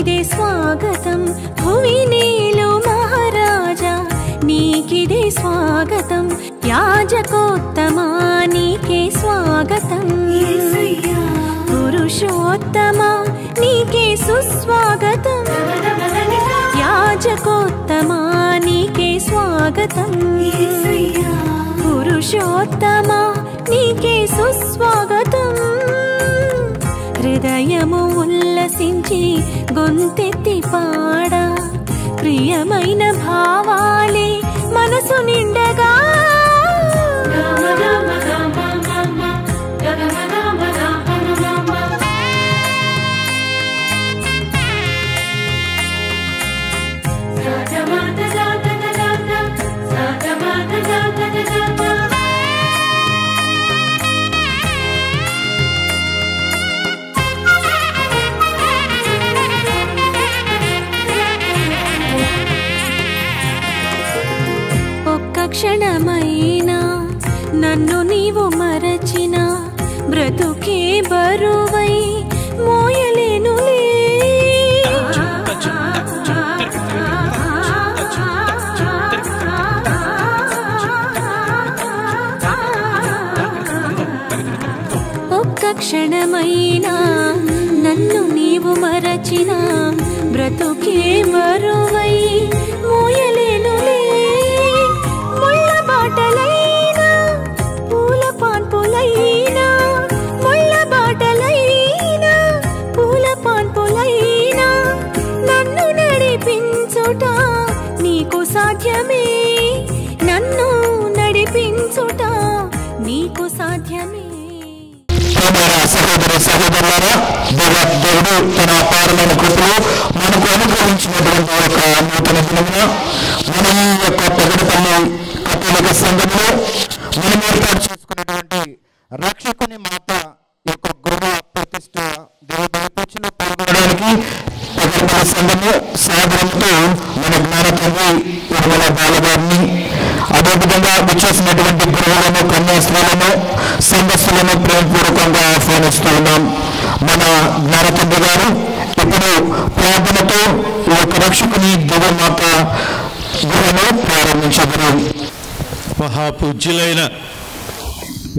నీకిదే స్వాగతం. భువి నీలు మహారాజా నీకిదే స్వాగతం. యాజకోత్తమా నీకే స్వాగతం. పురుషోత్తమా నీకే సుస్వాగతం. యాజకోత్తమా నీకే స్వాగతం. పురుషోత్తమా నీకే సుస్వాగతం. హృదయము ఉల్లసించి గొంతెత్తి పాడా. ప్రియమైన భావాలే మనసు నిండగా క్షణమైనా నన్ను నీవు మరచిన బ్రతుకే బరువై మోయలేను ఒక్క క్షణమైనా నన్ను నీవు మరచిన బ్రతుకే బరువై సహోదర సహోదరులారా దేవ దేవుడు తన అపారమైన కృపలో మనకు అనుగ్రహించినటువంటి యొక్క నూతన దినమున మన ఈ యొక్క పెగడపల్లి కథోలిక సంఘంలో మనం ఏర్పాటు చేసుకున్నటువంటి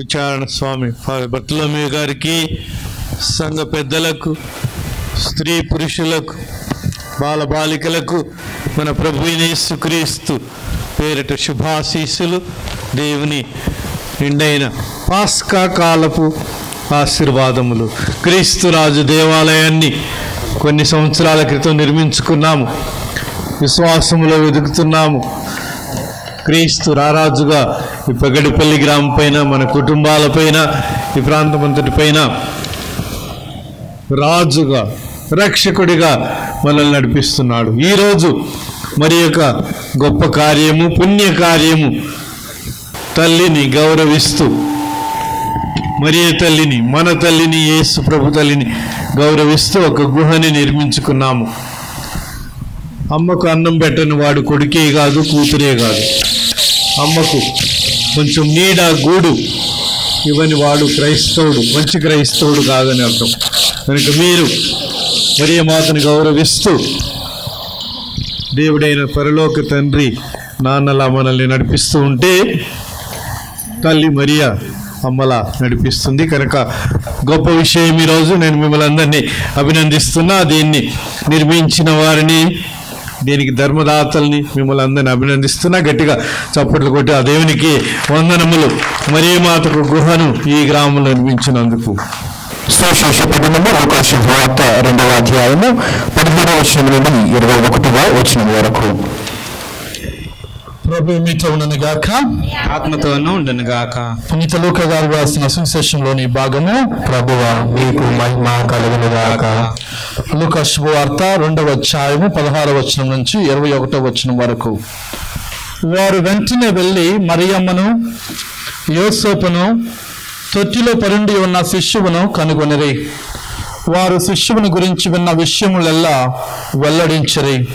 విచారణ స్వామి బర్తలమే గారికి సంఘ పెద్దలకు స్త్రీ పురుషులకు బాల బాలికలకు మన ప్రభునేసుక్రీస్తు పేరిట శుభాశీస్సులు దేవుని నిండైన పాస్కా కాలపు ఆశీర్వాదములు. క్రీస్తు రాజు దేవాలయాన్ని కొన్ని సంవత్సరాల క్రితం నిర్మించుకున్నాము. విశ్వాసములో వెతుకుతున్నాము. క్రీస్తు రారాజుగా ఈ పగడిపల్లి గ్రామం పైన మన కుటుంబాలపైన ఈ ప్రాంతమంతటిపైన రాజుగా రక్షకుడిగా మనల్ని నడిపిస్తున్నాడు. ఈరోజు మరి యొక్క గొప్ప కార్యము పుణ్య కార్యము తల్లిని గౌరవిస్తూ మరియ తల్లిని మన తల్లిని యేసు ప్రభు తల్లిని గౌరవిస్తూ ఒక గుహని నిర్మించుకున్నాము. అమ్మకు అన్నం పెట్టని వాడు కొడుకే కాదు కూతురే కాదు. అమ్మకు కొంచెం నీడ గూడు. ఇవని వాడు క్రైస్తవుడు మంచి క్రైస్తవుడు కాదని అర్థం. కనుక మీరు మరియ మాతను గౌరవిస్తూ దేవుడైన పరలోక తండ్రి నాన్నలా మనల్ని నడిపిస్తూ ఉంటే తల్లి మరియా అమ్మలా నడిపిస్తుంది. కనుక గొప్ప విషయం ఈరోజు. నేను మిమ్మల్ని అందరినీ అభినందిస్తున్నా. దీన్ని నిర్మించిన వారిని దీనికి ధర్మదాతల్ని మిమ్మల్ని అందరినీ అభినందిస్తున్నా. గట్టిగా చప్పట్లు కొట్టి ఆ దేవునికి వందనములు. మరే మాతకు గుహను ఈ గ్రామంలో నిర్మించినందుకు. సుశేష అవకాశం వార్త రెండవ అధ్యాయము పదిహేడవ వచనం నుండి ఇరవై ఒకటవ వచనం వరకు. ప్రభు మీతో ఉండను గాక. ఆత్మతోనూ ఉండను గాక. పునీత లూక గారు రాసిన సువిశేషంలోని భాగము ప్రభువ మీకు మహిమ కలుగును గాక. లూక శుభవార్త రెండవ అధ్యాయము పదహారవ వచనం నుంచి ఇరవై ఒకటవ వచనం వరకు. వారు వెంటనే వెళ్ళి మరియమ్మను యోసోపును తొట్టిలో పరుండి ఉన్న శిష్యువును కనుగొనిరి. వారు శిష్యుని గురించి విన్న విషయములెల్లా వెల్లడించరి.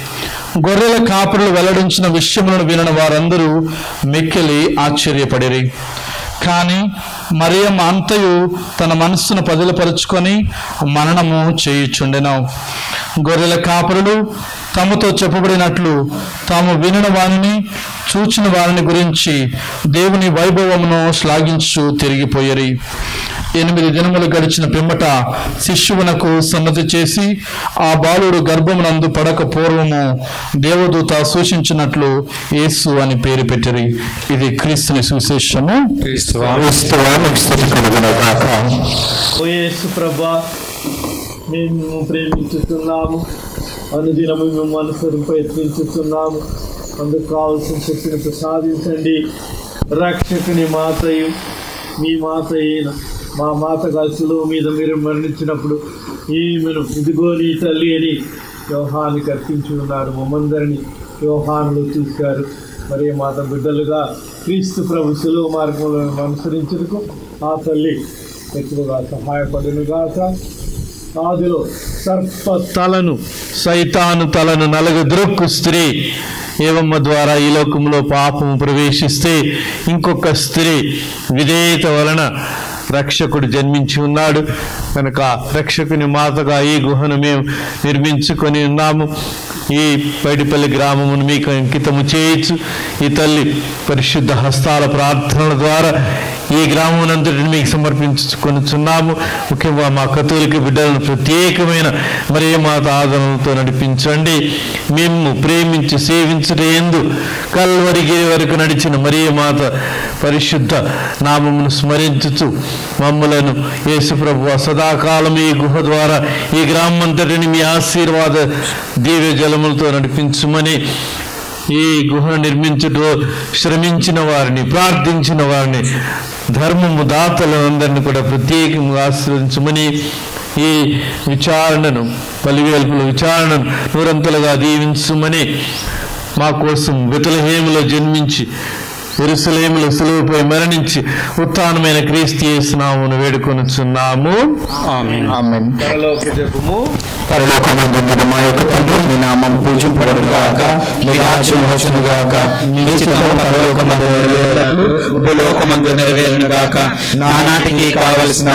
గొర్రెల కాపురులు వెల్లడించిన విషయములను వినిన వారందరూ మిక్కిలి ఆశ్చర్యపడిరి. కానీ మరియమ్మ అంతయు తన మనస్సును పదిలపరుచుకొని మననము చేయుచుండెను. గొర్రెల కాపురులు తమతో చెప్పబడినట్లు తాము వినిన వారిని చూచిన వారిని గురించి దేవుని వైభవమును శ్లాఘించు తిరిగిపోయరి. ఎనిమిది దినములు గడిచిన పిమ్మట శిష్యువునకు సమ్మతి చేసి ఆ బాలుడు గర్భమునందు పడక పూర్వము దేవదూత సూచించినట్లు యేసు అని పేరు పెట్టిరి. ఇది క్రీస్తుని సువిశేషము. యేసు ప్రభా మేము మిమ్మల్ని ప్రేమించుతున్నాము అనుదినము మేము అనుసరం ప్రయత్నించుతున్నాము అందుకు కావాల్సిన శక్తిని ప్రసాదించండి. రక్షకుని మాతయు మీ మాత అయిన మా మాత కలుసులో మీద మీరు మరణించినప్పుడు ఈమెను ఇదిగో నీ తల్లి అని వ్యవహానికి అర్పించి ఉన్నారు. మమ్మందరిని వ్యవహానులు చూశారు. మరి మాత బిడ్డలుగా క్రీస్తు ప్రభు సులువు మార్గంలో అనుసరించుటకు ఆ తల్లి ఎక్కువగా సహాయపడినగాక. ఆదిలో సర్ప తలను సైతాను తలను నలుగు దొరుకు స్త్రీ ఏవమ్మ ద్వారా ఈ లోకంలో పాపము ప్రవేశిస్తే ఇంకొక స్త్రీ విధేయత వలన రక్షకుడు జన్మించి ఉన్నాడు. కనుక రక్షకుని మాతగా ఈ గుహను మేము నిర్మించుకొని ఉన్నాము. ఈ పైడిపల్లి గ్రామమును మీకు అంకితము చేయొచ్చు ఈ తల్లి పరిశుద్ధ హస్తాల ప్రార్థనల ద్వారా ఈ గ్రామమునంతటిని మీకు సమర్పించుకొనిచున్నాము. ముఖ్యంగా మా కథోలిక బిడ్డలను ప్రత్యేకమైన మరే మాత ఆదరణతో నడిపించండి. మేము ప్రేమించి సేవించటేందు కల్వరిగిరి వరకు నడిచిన మరే మాత పరిశుద్ధ నామమును స్మరించుచు మమ్మలను యేసుప్రభు సదాకాలం ఈ గుహ ద్వారా ఈ గ్రామమంతటిని మీ ఆశీర్వాద దివ్య జలములతో నడిపించుమని ఈ గుహ నిర్మించుటో శ్రమించిన వారిని ప్రార్థించిన వారిని ధర్మము దాతలు కూడా ప్రత్యేకంగా ఆశ్రయించమని ఈ విచారణను పలివేల్పుల విచారణను నూరంతలుగా దీవించమని మా కోసం వితలహేములో జన్మించి ఎరుసలేములో సులువుపై మరణించి ఉత్థానమైన క్రీస్తు వేడుకొనుచున్నాము. పరలోక జపము పరలోకమందున్న మా యొక్క తండ్రి మీ నామం మీ రాజ్యం మీ చిత్తం పరలోకమందు భూలోకమందు నానాటికి కావలసిన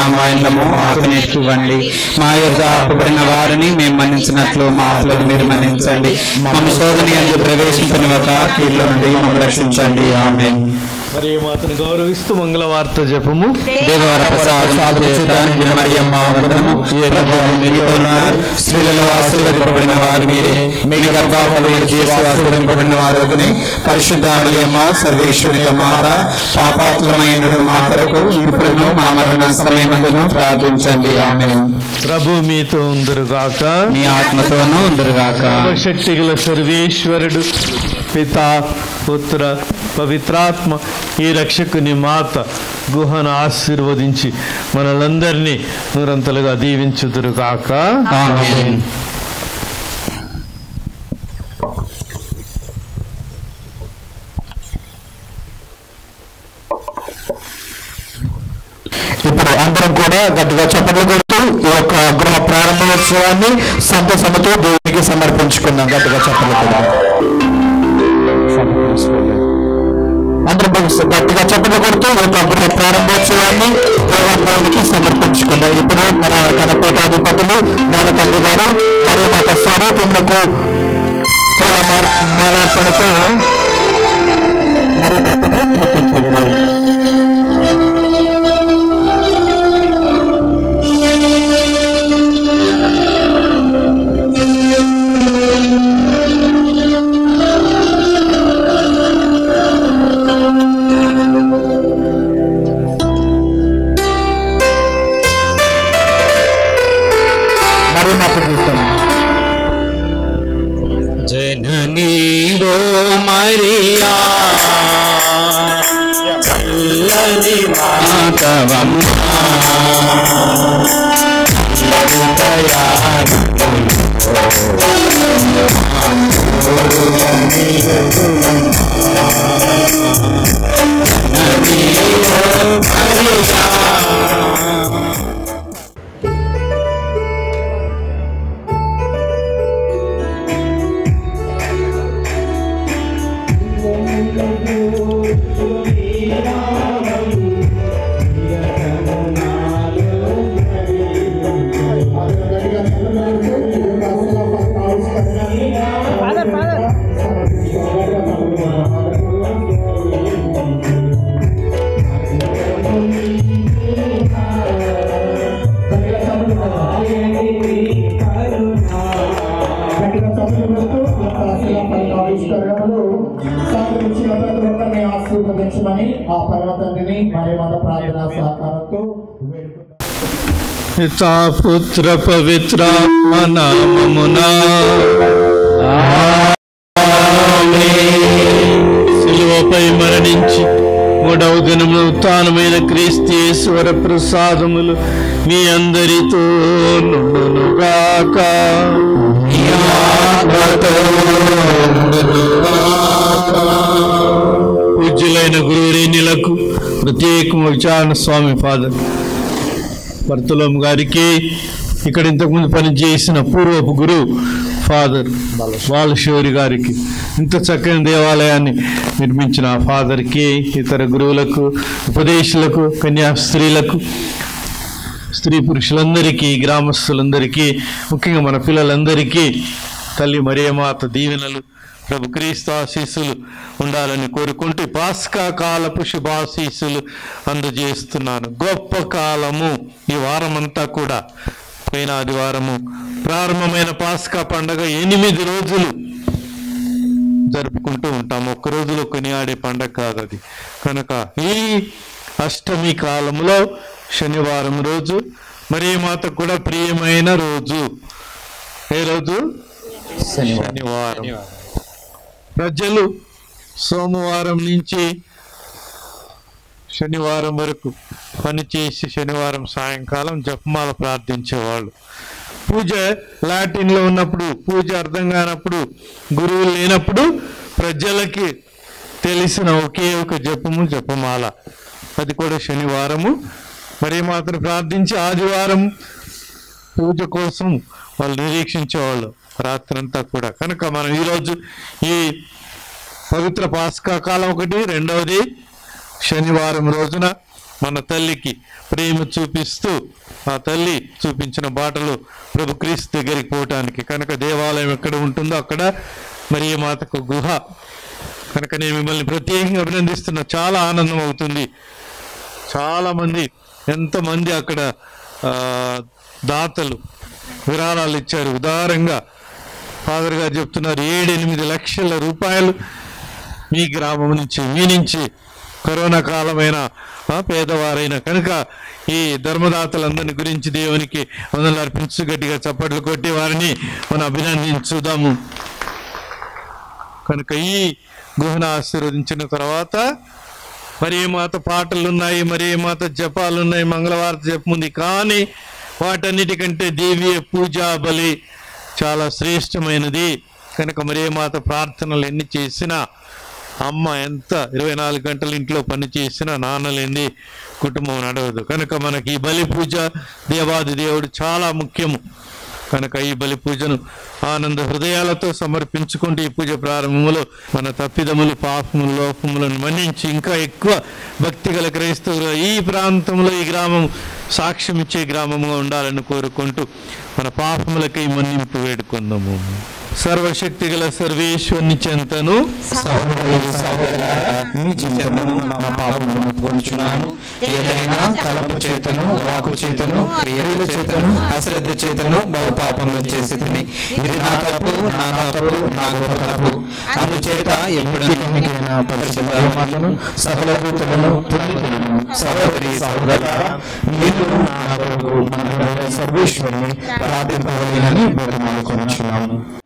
మా యొక్క అప్పుబడిన వారిని మేము మన్నించినట్లు మా ఆకులను మీరు మన్నించండి. మమ్మ శోధని ప్రవేశించిన ఒక కీళ్ళ నుండి మమ్మల్ని రక్షించండి. ఆమె మరి మాతను గౌరవిస్తూ మంగళవార్త జపము. దేవవర ప్రసాదం చేతానికి మరియమ్మ వందనము ఏ ప్రభువు మీతో ఉన్నారు. స్త్రీలలో ఆశీర్వదింపబడిన వారు మీరే మీ గర్భాపలు చేసి ఆశీర్వదింపబడిన వారు పరిశుద్ధ మరియమ్మ సర్వేశ్వరి మాత పాపాత్మమైన మా కొరకు ఇప్పుడు మా మరణ సమయమందును ప్రార్థించండి. ఆమె ప్రభు మీతో ఉందరుగాక. మీ ఆత్మతోనూ ఉందరుగాక. శక్తి గల సర్వేశ్వరుడు. పిత పుత్ర పవిత్రాత్మ ఈ రక్షకుని మాత గుహను ఆశీర్వదించి మనలందరినీ నూరంతలుగా దీవించుదురు కాక ఆమేన్ ఇప్పుడు అందరం కూడా గట్టిగా చప్పట్లు కొడుతూ ఈ యొక్క గృహ ప్రారంభోత్సవాన్ని సంతసమతో దేవునికి సమర్పించుకుందాం. గట్టిగా చప్పట్లు కొడుతూ థ్యాంక్స్ గట్టిగా చప్పట్లు కొడుతూ ఈ యొక్క ప్రారంభోత్సవాన్ని దేవాలయానికి సమర్పించుకుందాం ఇప్పుడు మన గణపీఠాధిపతులు మన తల్లి గారు మరియు మాకు స్వరూపములకు మాట్లాడుతూ మరి పితా పుత్ర పవిత్ర నామమునా. శిలువపై మరణించి మూడవ దినమున ఉత్నమైన క్రీస్తేశ్వర ప్రసాదములు మీ అందరితో నుండునుగాక. పూజ్యులైన గురువురేణులకు ప్రత్యేకము విచారణ స్వామి ఫాదర్. భర్తలోం గారికి ఇక్కడ ఇంతకుముందు పనిచేసిన పూర్వపు గురు ఫాదర్ బాలశౌరి గారికి ఇంత చక్కని దేవాలయాన్ని నిర్మించిన ఆ ఫాదర్కి ఇతర గురువులకు ఉపదేశులకు కన్యాస్త్రీలకు స్త్రీ పురుషులందరికీ గ్రామస్తులందరికీ ముఖ్యంగా మన పిల్లలందరికీ తల్లి మరియమాత దీవెనలు ప్రభు క్రీస్తు ఆశీస్సులు ఉండాలని కోరుకుంటూ పాస్కా కాలపు శుభాశీస్సులు అందజేస్తున్నాను. గొప్ప కాలము ఈ వారమంతా కూడా. పోయిన ఆదివారము ప్రారంభమైన పాస్కా పండగ ఎనిమిది రోజులు జరుపుకుంటూ ఉంటాం ఒక్క రోజులో కొనియాడే పండగ కాదు అది. కనుక ఈ అష్టమి కాలంలో శనివారం రోజు మరి మాత కూడా ప్రియమైన రోజు. ఏ రోజు? శనివారం. ప్రజలు సోమవారం నుంచి శనివారం వరకు పనిచేసి శనివారం సాయంకాలం జపమాల ప్రార్థించేవాళ్ళు. పూజ లాటిన్లో ఉన్నప్పుడు పూజ అర్థం కానప్పుడు గురువులు లేనప్పుడు ప్రజలకి తెలిసిన ఒకే ఒక జపము జపమాల. అది కూడా శనివారము. మరి మాత్రం ప్రార్థించి ఆదివారం పూజ కోసం వాళ్ళు నిరీక్షించేవాళ్ళు. రాత్రంతా కూడా. కనుక మనం ఈరోజు ఈ పవిత్ర పాస్కా కాలం ఒకటి రెండవది శనివారం రోజున మన తల్లికి ప్రేమ చూపిస్తూ ఆ తల్లి చూపించిన బాటలు ప్రభు క్రీస్తు దగ్గరికి పోవటానికి. కనుక దేవాలయం ఎక్కడ ఉంటుందో అక్కడ మరి మాతకు గుహ. కనుక నేను మిమ్మల్ని ప్రత్యేకంగా అభినందిస్తున్నా చాలా ఆనందం అవుతుంది. చాలామంది ఎంతమంది అక్కడ దాతలు విరాళాలు ఇచ్చారు. ఉదారంగా ఫాదర్ గారు చెప్తున్నారు ఏడు ఎనిమిది లక్షల రూపాయలు మీ గ్రామం నుంచి మీ నుంచి కరోనా కాలమైన ఆ, పేదవారైన కనుక ఈ ధర్మదాతలందరిని గురించి దేవునికి వందలు అర్పించు గట్టిగా చప్పట్లు కొట్టి వారిని మనం అభినందించుదాము. కనుక ఈ గుహను ఆశీర్వదించిన తర్వాత మరి ఏ మాత పాటలు ఉన్నాయి మరి ఏ మాత జపాలు ఉన్నాయి మంగళవారం జపముంది కానీ వాటన్నిటికంటే దేవీయ పూజా బలి చాలా శ్రేష్టమైనది. కనుక మరే మాత ప్రార్థనలు ఎన్ని చేసినా అమ్మ ఎంత ఇరవై నాలుగు గంటలు ఇంట్లో పని చేసినా నాన్నలేని కుటుంబం నడవదు. కనుక మనకి ఈ బలి పూజ దేవాది దేవుడు చాలా ముఖ్యము. కనుక ఈ బలి పూజను ఆనంద హృదయాలతో సమర్పించుకుంటూ ఈ పూజ ప్రారంభంలో మన తప్పిదములు పాపములు లోపములను మన్నించి ఇంకా ఎక్కువ భక్తి గల క్రైస్తవులు ఈ ప్రాంతంలో ఈ గ్రామం సాక్ష్యం ఇచ్చే గ్రామంగా ఉండాలని కోరుకుంటూ మన పాపములకై మన్నింపు వేడుకుందాము. సర్వశక్తి గల సర్వేశ్వరుని చెంతను మీ చింతనను నా పాపములను పొందుచున్నాను. ఏదైనా తలపు చేతను వాకు చేతను క్రియల చేతను అశ్రద్ధ చేతను బహు పాపములు చేసి తిని. ఇది నా తప్పు నా తప్పు నా గొప్ప తప్పు అందుచేత ఎప్పుడైనా పరిశుభ్రమలను సకల దూతలను సహోదరి సహోదర మీరు నా కొరకు మన సర్వేశ్వరుని ప్రార్థింపవలేనని బహుమానుకొనుచున్నాను నేను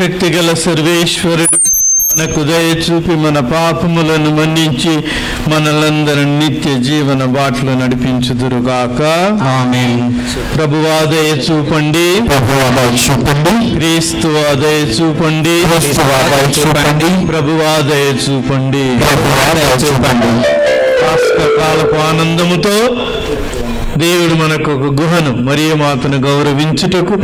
సర్వశక్తి గల సర్వేశ్వరుడు మనకు దయ చూపి మన పాపములను మన్నించి మనలందరం నిత్య జీవన బాటలు నడిపించుదురుగాక. ప్రభువా దయ చూపండి. చూపండి. క్రీస్తు దయ చూపండి. చూపండి. ప్రభువా దయ చూపండి. చూపండి. కాలపు ఆనందముతో దేవుడు మనకు ఒక గుహను మరియు మాతను గౌరవించుటకు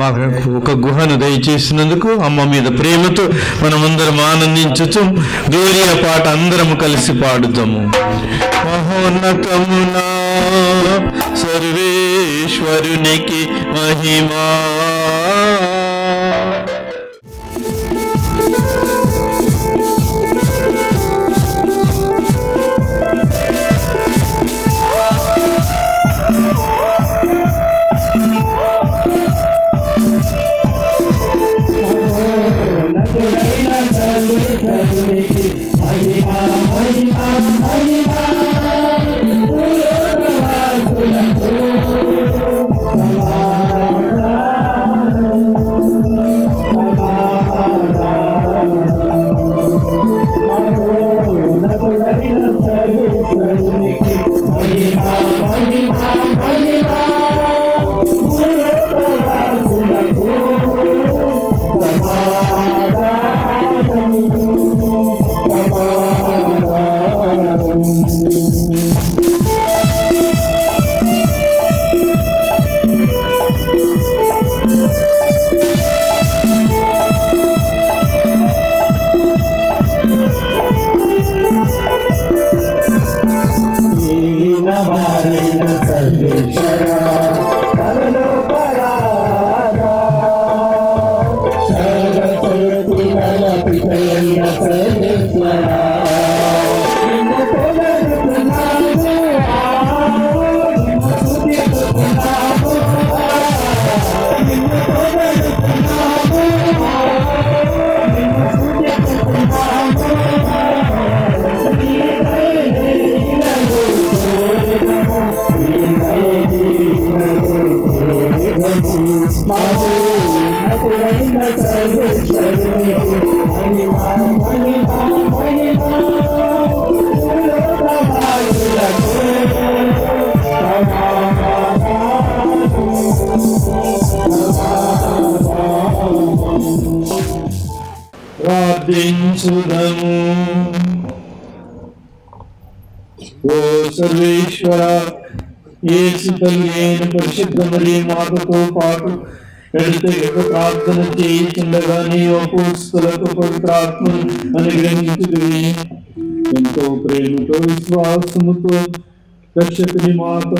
మాకు ఒక గుహను దయచేసినందుకు అమ్మ మీద ప్రేమతో మనమందరం ఆనందించుచు గౌరీయ పాట అందరం కలిసి పాడుతాము మహోన్నతమునా సర్వేశ్వరునికి మహిమా. ప్రార్థించుదము ఓ సర్వేశ్వర యేసు తల్లి అయిన పరిశుద్ధ మరి మాతతో పాటు ఎడతెగక ప్రార్థన చేయించుండగా నీ అపోస్తులకు పవిత్రాత్మను అనుగ్రహించుతుంది ఎంతో ప్రేమతో విశ్వాసముతో రక్షకుని మాత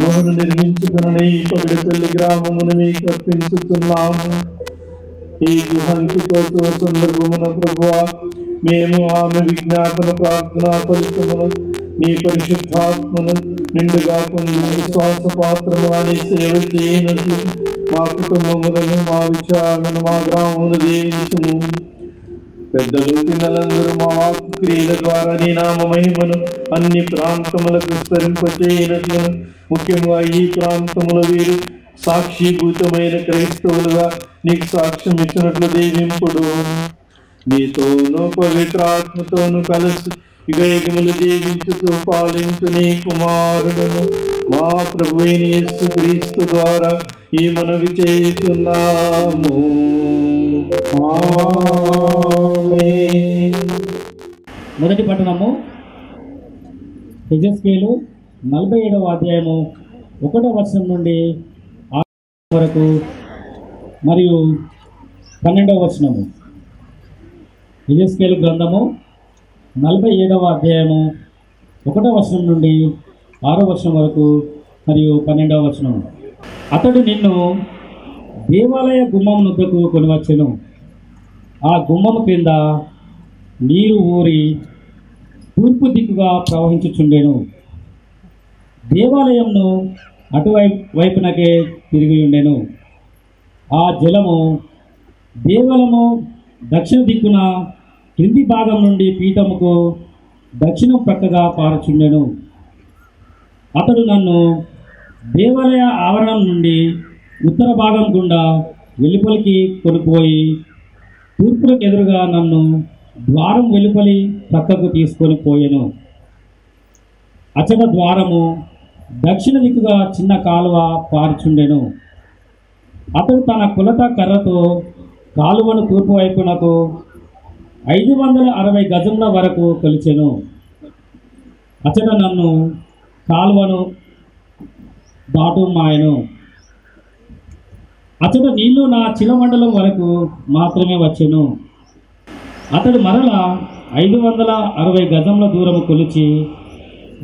గుహను నిర్మించుకునని పవిడ తల్లి గ్రామమును మీకు అర్పించుతున్నాము ఈ గుహంకితో సందర్భమున ప్రభువా మేము ఆమె విజ్ఞాపన ప్రార్థన ఫలితమును నీ పరిశుద్ధాత్మను నిండుగా పొంది విశ్వాస పాత్రము అని సేవ చేయనట్లు మా కుటుంబములను మా విచారణను మా గ్రామమును దీవించుము పెద్దలు పిల్లలందరూ మా వాక్కు క్రియల ద్వారా నీ నామ మహిమను అన్ని ప్రాంతములకు విస్తరింపచేయనట్లు ముఖ్యంగా ఈ ప్రాంతముల వీరు సాక్షిభూతమైన క్రైస్తవులుగా నీకు సాక్ష్యం ఇచ్చినట్లు దీవింపుడు. నీతోనూ పవిత్రాత్మతోనూ కలిసి యుగయుగములు దీవించుతూ పాలించు నీ కుమారుడును. మా ప్రభు యేసు క్రీస్తు ద్వారా ఈ మనవి చేస్తున్నాము మొదటి పట్టణము హెజస్కేలు నలభై ఏడవ అధ్యాయము ఒకటో వర్షం నుండి వరకు. మరియు పన్నెండవ వచనము. హెజస్కేలు గ్రంథము నలభై ఏడవ అధ్యాయము ఒకటో వర్షం నుండి ఆరో వర్షం వరకు మరియు పన్నెండవ వచనము. అతడు నిన్ను దేవాలయ గుమ్మం నుద్దకు కొనివచ్చెను. ఆ గుమ్మము క్రింద నీరు ఊరి తూర్పు దిక్కుగా ప్రవహించుచుండెను. దేవాలయంను అటువైపు వైపునకే తిరిగి ఉండెను. ఆ జలము దేవలము దక్షిణ దిక్కున క్రింది భాగం నుండి పీఠముకు దక్షిణం ప్రక్కగా పారుచుండెను. అతడు నన్ను దేవాలయ ఆవరణం నుండి ఉత్తర భాగం గుండా వెలుపలికి కొనిపోయి తూర్పులకు ఎదురుగా నన్ను ద్వారం వెలుపలి ప్రక్కకు తీసుకొని పోయెను. అచట ద్వారము దక్షిణ దిక్కుగా చిన్న కాలువ పారుచుండెను. అతడు తన కులత కర్రతో కాలువను తూర్పు వైపునకు ఐదు వందల అరవై గజముల వరకు కొలిచెను. అతడు నన్ను కాలువను దాటు మాయను. అతడు నీళ్ళు నా చిలమండలం వరకు మాత్రమే వచ్చెను. అతడు మరలా ఐదు వందల అరవై గజముల దూరము కొలిచి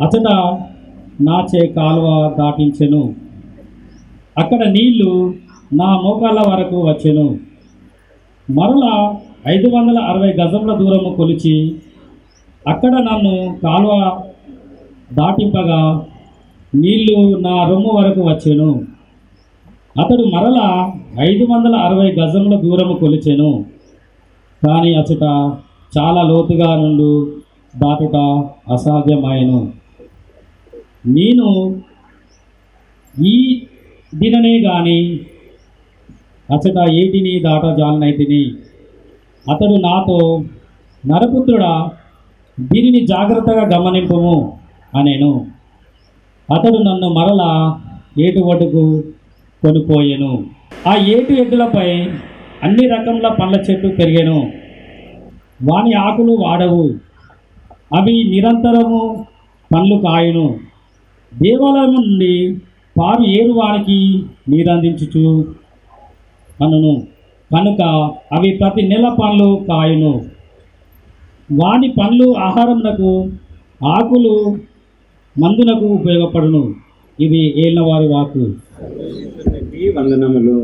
అతడ నాచే కాలువ దాటించెను. అక్కడ నీళ్ళు నా మోకాళ్ళ వరకు వచ్చెను. మరల ఐదు వందల అరవై గజముల దూరము కొలిచి అక్కడ నన్ను కాలువ దాటింపగా నీళ్ళు నా రొమ్ము వరకు వచ్చెను. అతడు మరలా ఐదు వందల అరవై గజముల దూరము కొలిచెను. కానీ అచుట చాలా లోతుగా నుండు దాటుట అసాధ్యమాయను. నేను ఈ దిననే కానీ అచ్చట ఏటిని దాట జాలనైతిని అతడు నాతో నరపుత్రుడా దీనిని జాగ్రత్తగా గమనింపము అనేను. అతడు నన్ను మరల ఏటు ఒడ్డుకు కొనిపోయెను. ఆ ఏటు ఎద్దులపై అన్ని రకముల పండ్ల చెట్లు పెరిగాను. వాని ఆకులు వాడవు. అవి నిరంతరము పండ్లు కాయను. దేవాలయం నుండి పారు ఏరు వారికి నీరందించుచు అనును కనుక అవి ప్రతి నెల పండ్లు కాయను. వాని పండ్లు ఆహారమునకు ఆకులు మందునకు ఉపయోగపడును. ఇది ఏళ్ళవారి వాకు వందనములు.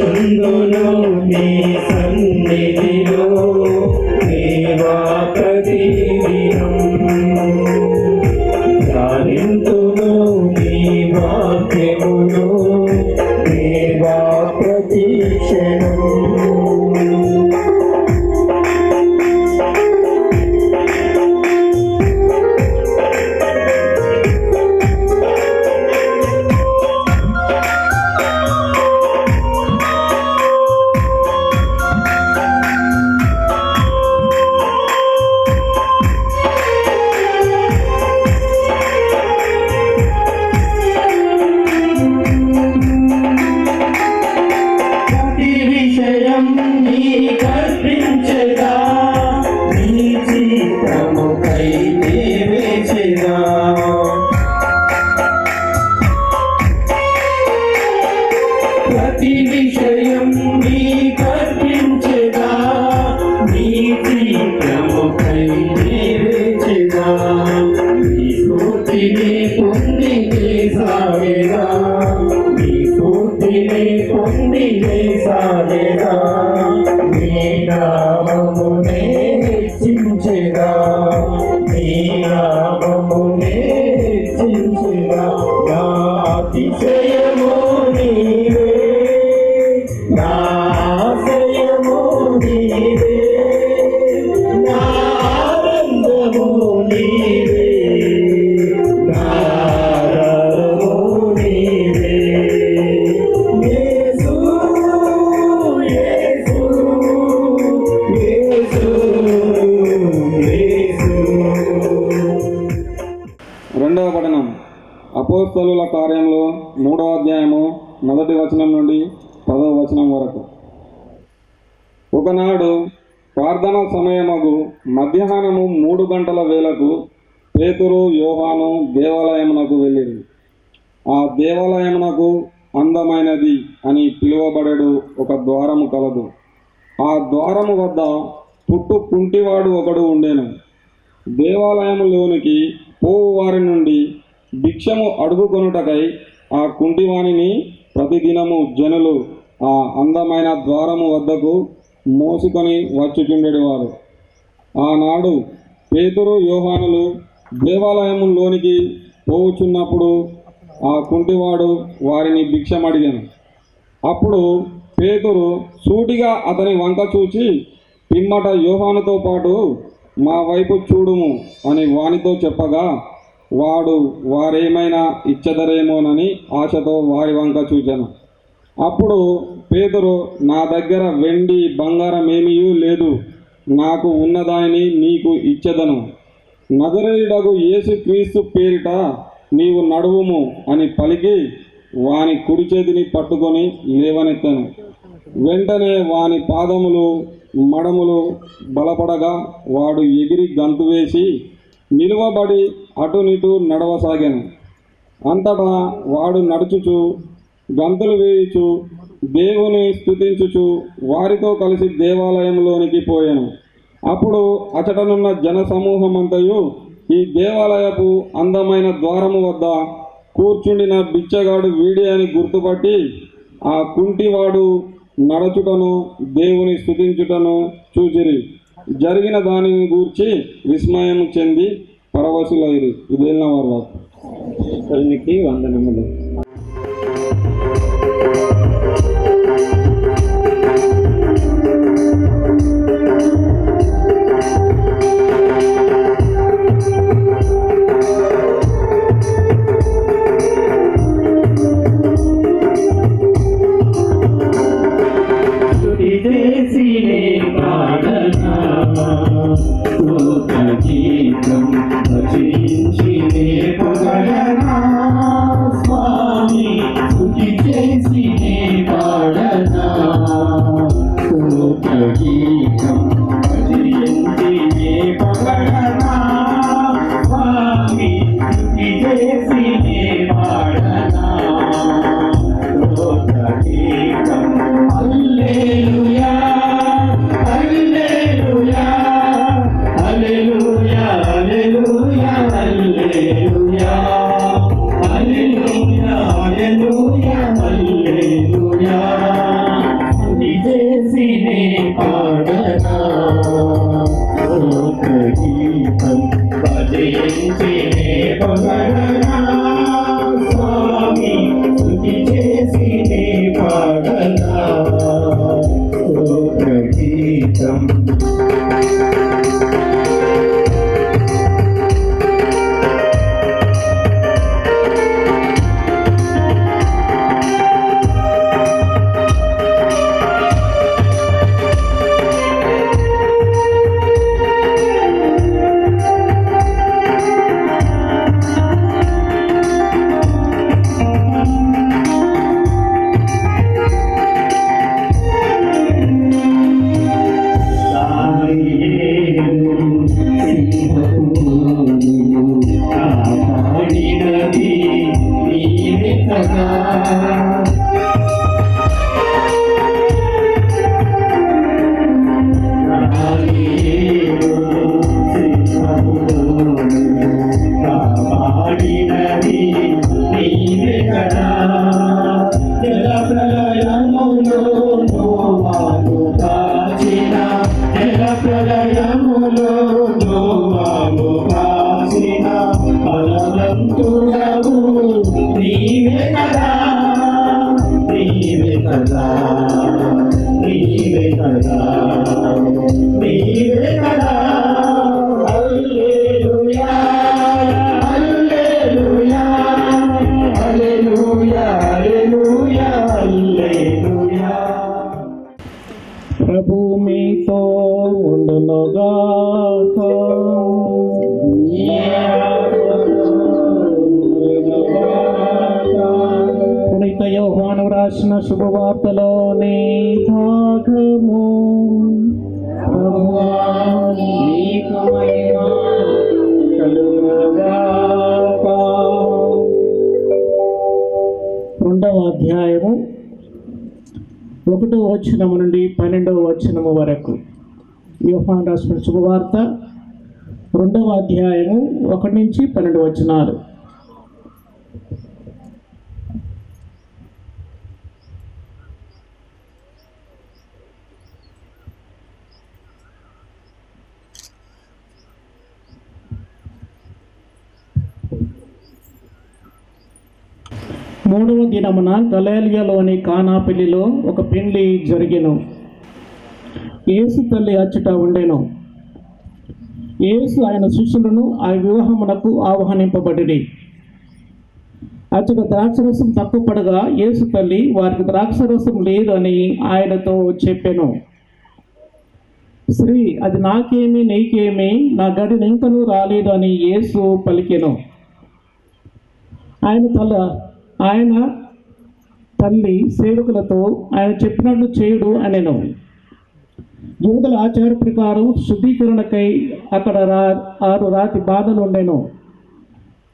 కూర్చుందును నీ మోసుకొని ఆనాడు పేతురు యోహానులు దేవాలయములోనికి పోవుచున్నప్పుడు ఆ కుంటివాడు వారిని భిక్షమడిగాను. అప్పుడు పేతురు సూటిగా అతని వంక చూచి పిమ్మట యోహానుతో పాటు మా వైపు చూడుము అని వానితో చెప్పగా వాడు వారేమైనా ఇచ్చదరేమోనని ఆశతో వారి వంక చూచాను. అప్పుడు పేదరు నా దగ్గర వెండి బంగారం ఏమీ లేదు. నాకు ఉన్నదాని నీకు ఇచ్చదను. నగరీడగు యేసు క్రీస్తు పేరిట నీవు నడువుము అని పలికి వాని కుడి చేతిని పట్టుకొని లేవనెత్తాను. వెంటనే వాని పాదములు మడములు బలపడగా వాడు ఎగిరి గంతు వేసి నిలువబడి అటునిటు నడవసాగాను. అంతటా వాడు నడుచుచు గంతులు వేయుచు దేవుని స్థుతించుచు వారితో కలిసి దేవాలయంలోనికి పోయాను. అప్పుడు అచటనున్న జన ఈ దేవాలయపు అందమైన ద్వారము వద్ద కూర్చుండిన బిచ్చగాడు వీడి అని గుర్తుపట్టి ఆ కుంటివాడు నడచుటను దేవుని స్థుతించుటను చూచిరి. జరిగిన దానిని గూర్చి విస్మయం చెంది పరవశులైరి. ఇదేళ్ళ వారు వందనములు. గీతం మూడవ దినమున గలేలియలోని కానాపల్లిలో ఒక పెళ్ళి జరిగెను. యేసు తల్లి అచ్చుట ఉండెను. యేసు ఆయన శిష్యులను ఆ వివాహమునకు ఆహ్వానింపబడి అచ్చట ద్రాక్షరసం తక్కువ పడగా యేసు తల్లి వారికి ద్రాక్షరసం లేదు అని ఆయనతో చెప్పాను. శ్రీ అది నాకేమి నీకేమి నా గడిని ఇంకనూ రాలేదు అని యేసు పలికెను. ఆయన తల ఆయన తల్లి సేవకులతో ఆయన చెప్పినట్లు చేయుడు అనెను. యూదుల ఆచార ప్రకారం శుద్ధీకరణకై అక్కడ రా ఆరు రాతి బాధలు ఉండెను.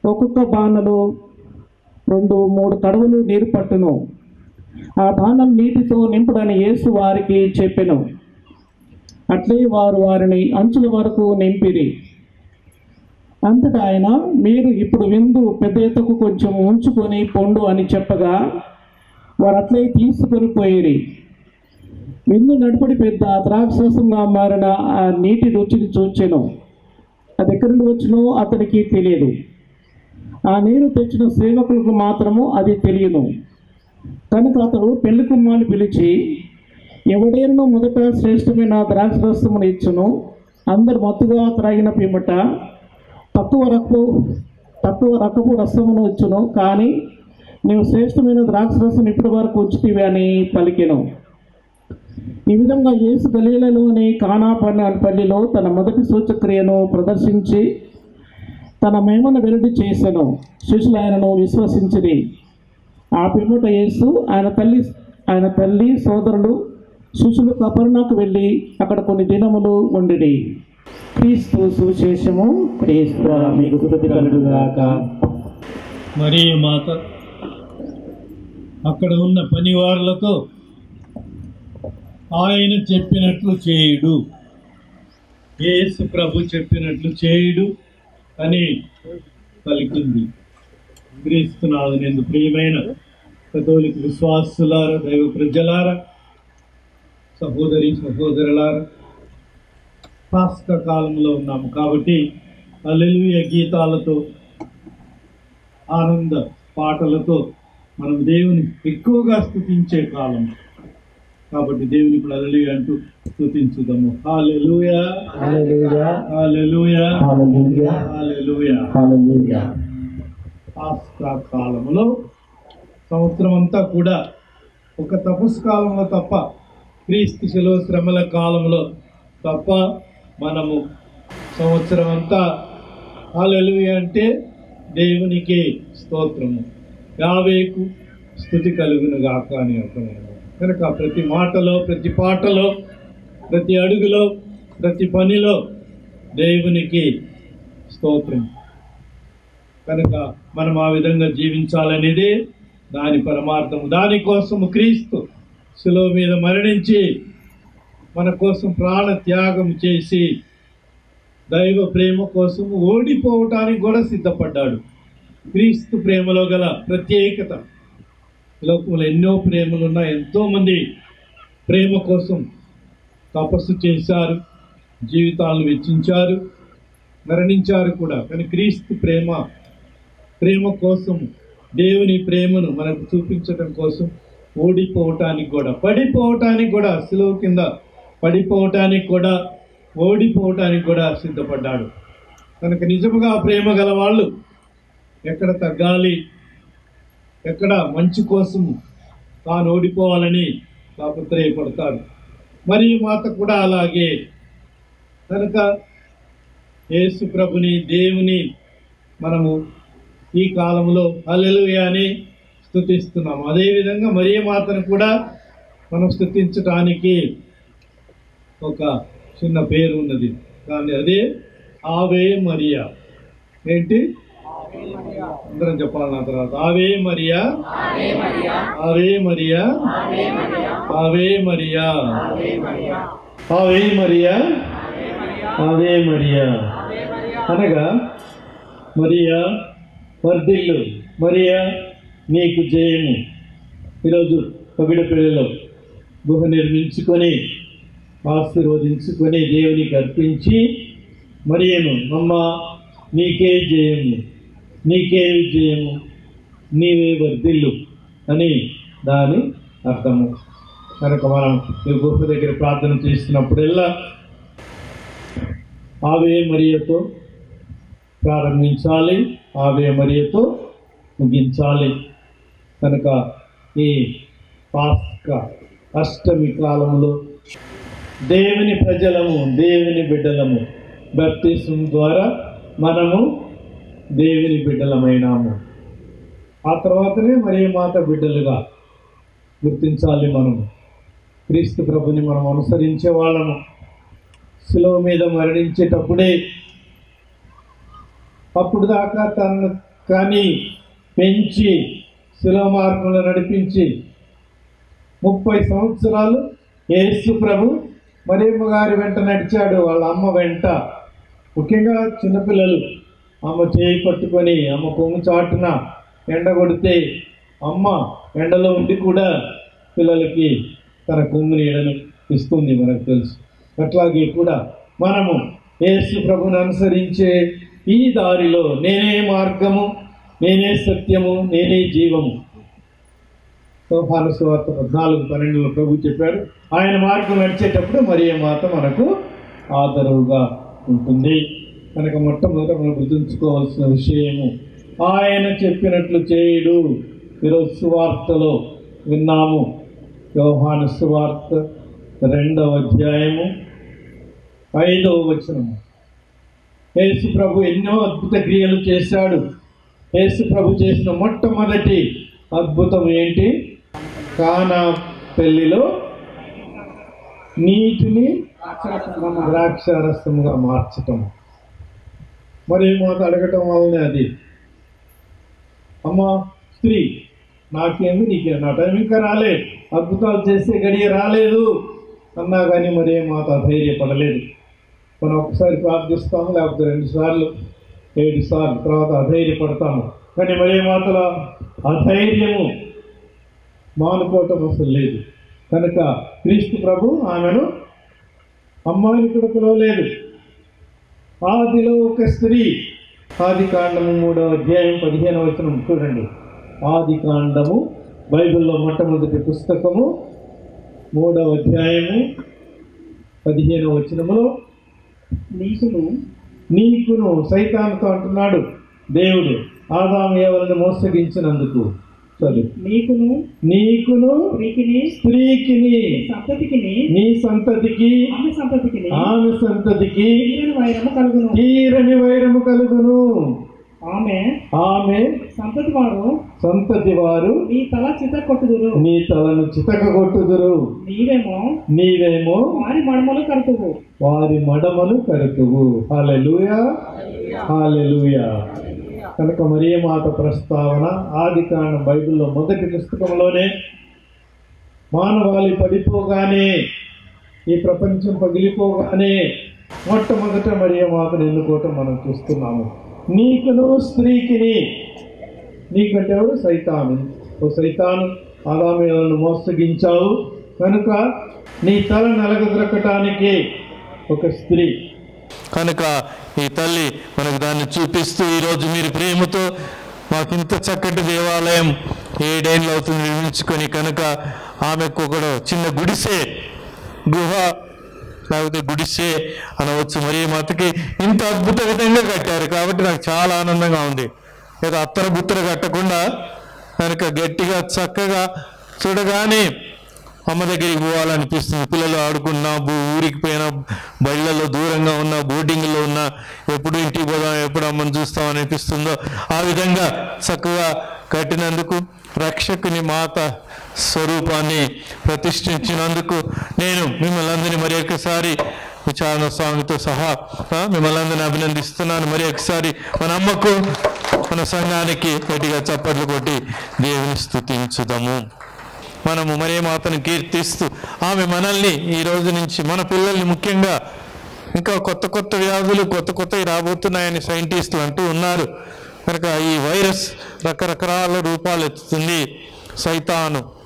ఒక్కొక్క బాణలు రెండు మూడు కడవలు నీరు పట్టును. ఆ బాణం నీటితో నింపుడని యేసు వారికి చెప్పెను. అట్లే వారు వారిని అంచుల వరకు నింపిరి. అందుకు ఆయన మీరు ఇప్పుడు విందు పెద్ద ఎత్తుకు కొంచెం ఉంచుకొని పొండు అని చెప్పగా వారు అట్లే తీసుకొని పోయేరి. విందు నడుపడి పెద్ద ద్రాక్షసంగా మారిన ఆ నీటి రుచిని చూచెను. అది ఎక్కడి నుండి వచ్చినో అతనికి తెలియదు. ఆ నీరు తెచ్చిన సేవకులకు మాత్రము అది తెలియను కనుక అతడు పెళ్ళి కుమ్మాన్ని పిలిచి ఎవడేనో మొదట శ్రేష్టమైన ద్రాక్షరసమును ఇచ్చును. అందరు మత్తుగా త్రాగిన పిమ్మట తక్కువ రక్కు తక్కువ రకపు రసమును వచ్చును కానీ నీవు శ్రేష్టమైన ద్రాక్ష రసం ఇప్పటి వరకు ఉంచుతీవి అని పలికెను. ఈ విధంగా యేసు గలీలలోని కానాపన్న పల్లిలో తన మొదటి సూచక్రియను ప్రదర్శించి తన మేమను వెల్లడి చేశాను శిష్యులు ఆయనను విశ్వసించిరి. ఆ పిమ్మట యేసు ఆయన తల్లి ఆయన తల్లి సోదరులు శిష్యులు కపర్ణకు వెళ్ళి అక్కడ కొన్ని దినములు ఉండిరి. క్రీస్తు సువిశేషము. క్రీస్తు మీకు కృతి కలుగుగాక. మరి మాత అక్కడ ఉన్న పనివారులతో ఆయన చెప్పినట్లు చేయుడు. యేసు ప్రభు చెప్పినట్లు చేయుడు అని పలికింది. క్రీస్తునాథు నేను ప్రియమైన కథోలిక విశ్వాసులారా దైవ ప్రజలారా సహోదరి సహోదరులారా పాస్క కాలంలో ఉన్నాము. కాబట్టి అల్లెలుయ గీతాలతో ఆనంద పాటలతో మనం దేవుని ఎక్కువగా స్తుతించే కాలం. కాబట్టి దేవుని ఇప్పుడు అలలి అంటూ స్తుతించుదాము. హాలెలూయా పాస్కా కాలములో సంవత్సరం అంతా కూడా ఒక తపస్సు కాలంలో తప్ప క్రీస్తు శిలువ శ్రమల కాలంలో తప్ప మనము సంవత్సరం అంతా హాలెలూయ అంటే దేవునికి స్తోత్రము. యావేకు స్థుతి కలుగును గాక అని అనుకున్నాను కనుక ప్రతి మాటలో ప్రతి పాటలో ప్రతి అడుగులో ప్రతి పనిలో దేవునికి స్తోత్రం. కనుక మనం ఆ విధంగా జీవించాలనేది దాని పరమార్థము. దానికోసము క్రీస్తు శిలో మీద మరణించి మన కోసం ప్రాణ త్యాగం చేసి దైవ ప్రేమ కోసం ఓడిపోవటానికి కూడా సిద్ధపడ్డాడు. క్రీస్తు ప్రేమలో గల ప్రత్యేకత. లోకంలో ఎన్నో ప్రేమలు ఎంతోమంది ప్రేమ కోసం తపస్సు చేశారు జీవితాలను వెచ్చించారు మరణించారు కూడా. కానీ క్రీస్తు ప్రేమ ప్రేమ కోసం దేవుని ప్రేమను మనకు చూపించడం కోసం ఓడిపోవటానికి కూడా పడిపోవటానికి కూడా సెలవు కింద పడిపోవటానికి కూడా ఓడిపోవటానికి కూడా సిద్ధపడ్డాడు. కనుక నిజముగా ప్రేమ గల వాళ్ళు ఎక్కడ తగ్గాలి ఎక్కడ మంచి కోసం తాను ఓడిపోవాలని తాపత్రయపడతాడు. మరి మాత కూడా అలాగే. కనుక యేసు ప్రభుని దేవుని మనము ఈ కాలంలో హల్లెలూయా అని స్థుతిస్తున్నాము అదేవిధంగా మరియ మాతను కూడా మనం స్థుతించటానికి ఒక చిన్న పేరు ఉన్నది. కానీ అదే ఆవే మరియా. ఏంటి? అందరం చెప్పాలి నా తర్వాత ఆవే మరియా. ఆవే మరియా. ఆవే మరియా. ఆవే మరియా. ఆవే మరియా. అనగా మరియా వర్ధిల్లు. మరియా నీకు జయము. ఈరోజు పిల్లలు గుహ నిర్మించుకొని ఆశీర్వదించుకొని దేవునికి అర్పించి మరియను అమ్మ నీకే జయము నీకే విజయము నీవే వర్ధిల్లు అని దాని అర్థము. కనుక మనం ఈ గొప్ప దగ్గర ప్రార్థన చేస్తున్నప్పుడల్లా ఆవే మరియతో ప్రారంభించాలి ఆవే మరియతో ముగించాలి. కనుక ఈ పాస్క అష్టమి కాలంలో దేవుని ప్రజలము దేవుని బిడ్డలము. బప్తిసం ద్వారా మనము దేవుని బిడ్డలమైనాము. ఆ తర్వాతనే మరి మాత బిడ్డలుగా గుర్తించాలి మనము. క్రీస్తు ప్రభుని మనం అనుసరించే వాళ్ళము. శిలువ మీద మరణించేటప్పుడే అప్పుడు దాకా తనను కానీ పెంచి శిలువ మార్గంలో నడిపించి ముప్పై సంవత్సరాలు యేసు ప్రభు మరియమ్మ గారి వెంట నడిచాడు వాళ్ళ అమ్మ వెంట. ముఖ్యంగా చిన్నపిల్లలు. అమ్మ చేయి పట్టుకొని అమ్మ కొమ్ము చాటున ఎండ కొడితే అమ్మ ఎండలో ఉండి కూడా పిల్లలకి తన కొమ్ము నీడను ఇస్తుంది మనకు తెలుసు. అట్లాగే కూడా మనము యేసు ప్రభుని అనుసరించే ఈ దారిలో నేనే మార్గము నేనే సత్యము నేనే జీవము. యోహాను సువార్త పద్నాలుగు పన్నెండులో ప్రభు చెప్పారు ఆయన మార్గం నడిచేటప్పుడు మరియ మాత మనకు ఆదరువుగా ఉంటుంది. కనుక మొట్టమొదట మనం గుర్తుంచుకోవాల్సిన విషయము ఆయన చెప్పినట్లు చేయుడు. ఈరోజు సువార్తలో విన్నాము యోహాను సువార్త రెండవ అధ్యాయము ఐదవ వచనము. యేసు ప్రభు ఎన్నో అద్భుత క్రియలు చేశాడు. యేసు ప్రభు చేసిన మొట్టమొదటి అద్భుతం ఏంటి? కానా పెళ్ళిలో నీటిని ద్రాక్షారసముగా మార్చటం. మరి మాత అడగటం వల్లనే అది? అమ్మ స్త్రీ నాకేమి నీకే? నా టైం ఇంకా రాలే. అద్భుతాలు చేసే గడియ రాలేదు. అన్నా కానీ మరే మాత అధైర్యపడలేదు మనం ఒకసారి ప్రార్థిస్తాము లేకపోతే రెండు సార్లు ఏడు సార్లు తర్వాత అధైర్యపడతాము కానీ మరే మాతల అధైర్యము. మానుకోవటం అసలు లేదు. కనుక క్రీస్తు ప్రభు ఆమెను అమ్మాయిని కూడా పిలవలేదు ఆదిలో ఒక స్త్రీ. ఆది కాండము మూడవ అధ్యాయం పదిహేను వచనం. చూడండి. ఆది కాండము బైబిల్లో మొట్టమొదటి పుస్తకము మూడవ అధ్యాయము పదిహేను వచనములో నీకును నీకును సైతానుతో అంటున్నాడు. దేవుడు ఆదాము ఎవరిని మోసగించినందుకు? నీకును నీకును స్త్రీకిని స్త్రీకిని. సంతతికిని నీ సంతతికి ఆమె సంతతికిని ఆమె సంతతికి తీరని వైరము కలుగును. తీరని వైరము కలుగును. ఆమె ఆమె సంతతి వారు సంతతి వారు నీ తల చిత కొట్టుదురు నీ తలను చితకగొట్టుదురు. నీవేమో నీవేమో వారి మడమలు కడుతువు. వారి మడమలు కరుతువు హాలెలూయా హాలెలూయా కనుక మరియమాత ప్రస్తావన ఆది కాండం బైబిల్లో మొదటి పుస్తకంలోనే మానవాళి పడిపోగానే ఈ ప్రపంచం పగిలిపోగానే మొట్టమొదట మరియమాతను ఎన్నుకోవటం మనం చూస్తున్నాము. నీకును స్త్రీకిని. నీకంటే ఎవరు సైతాను? ఓ సైతాను ఆదామీలను మోసగించావు. కనుక నీ తల నలగద్రక్కటానికి ఒక స్త్రీ కనుక ఈ తల్లి మనకు దాన్ని చూపిస్తూ ఈరోజు మీరు ప్రేమతో మాకు ఇంత చక్కటి దేవాలయం ఏడేళ్ళు అవుతుంది నిర్మించుకొని కనుక ఆమెకు ఒకడు చిన్న గుడిసే గుహ లేకపోతే గుడిసే అనవచ్చు. మరి మాతకి ఇంత అద్భుత విధంగా కట్టారు కాబట్టి నాకు చాలా ఆనందంగా ఉంది. ఏదో అత్తర బుత్తర కట్టకుండా కనుక గట్టిగా చక్కగా చూడగానే అమ్మ దగ్గరికి పోవాలనిపిస్తుంది. పిల్లలు ఆడుకున్నా ఊరికి పోయినా బళ్ళలో దూరంగా ఉన్న బోర్డింగ్లో ఉన్న ఎప్పుడు ఇంటికి పోదాం ఎప్పుడు అమ్మని చూస్తాం అనిపిస్తుందో ఆ విధంగా చక్కగా కట్టినందుకు రక్షకుని మాత స్వరూపాన్ని ప్రతిష్ఠించినందుకు నేను మిమ్మల్ని అందరినీ మరి ఒకసారి విచారణ స్వామితో సహా మిమ్మల్ని అందరినీ అభినందిస్తున్నాను. మరి ఒకసారి మన అమ్మకు మన సంఘానికి గట్టిగా చప్పట్లు కొట్టి దేవుని స్థుతించుదాము. మనము మరే మాతను కీర్తిస్తూ ఆమె మనల్ని ఈ రోజు నుంచి మన పిల్లల్ని ముఖ్యంగా ఇంకా కొత్త కొత్త వ్యాధులు కొత్త కొత్తవి రాబోతున్నాయని సైంటిస్టులు అంటూ ఉన్నారు. కనుక ఈ వైరస్ రకరకాల రూపాలు ఎత్తుతుంది. సైతాను.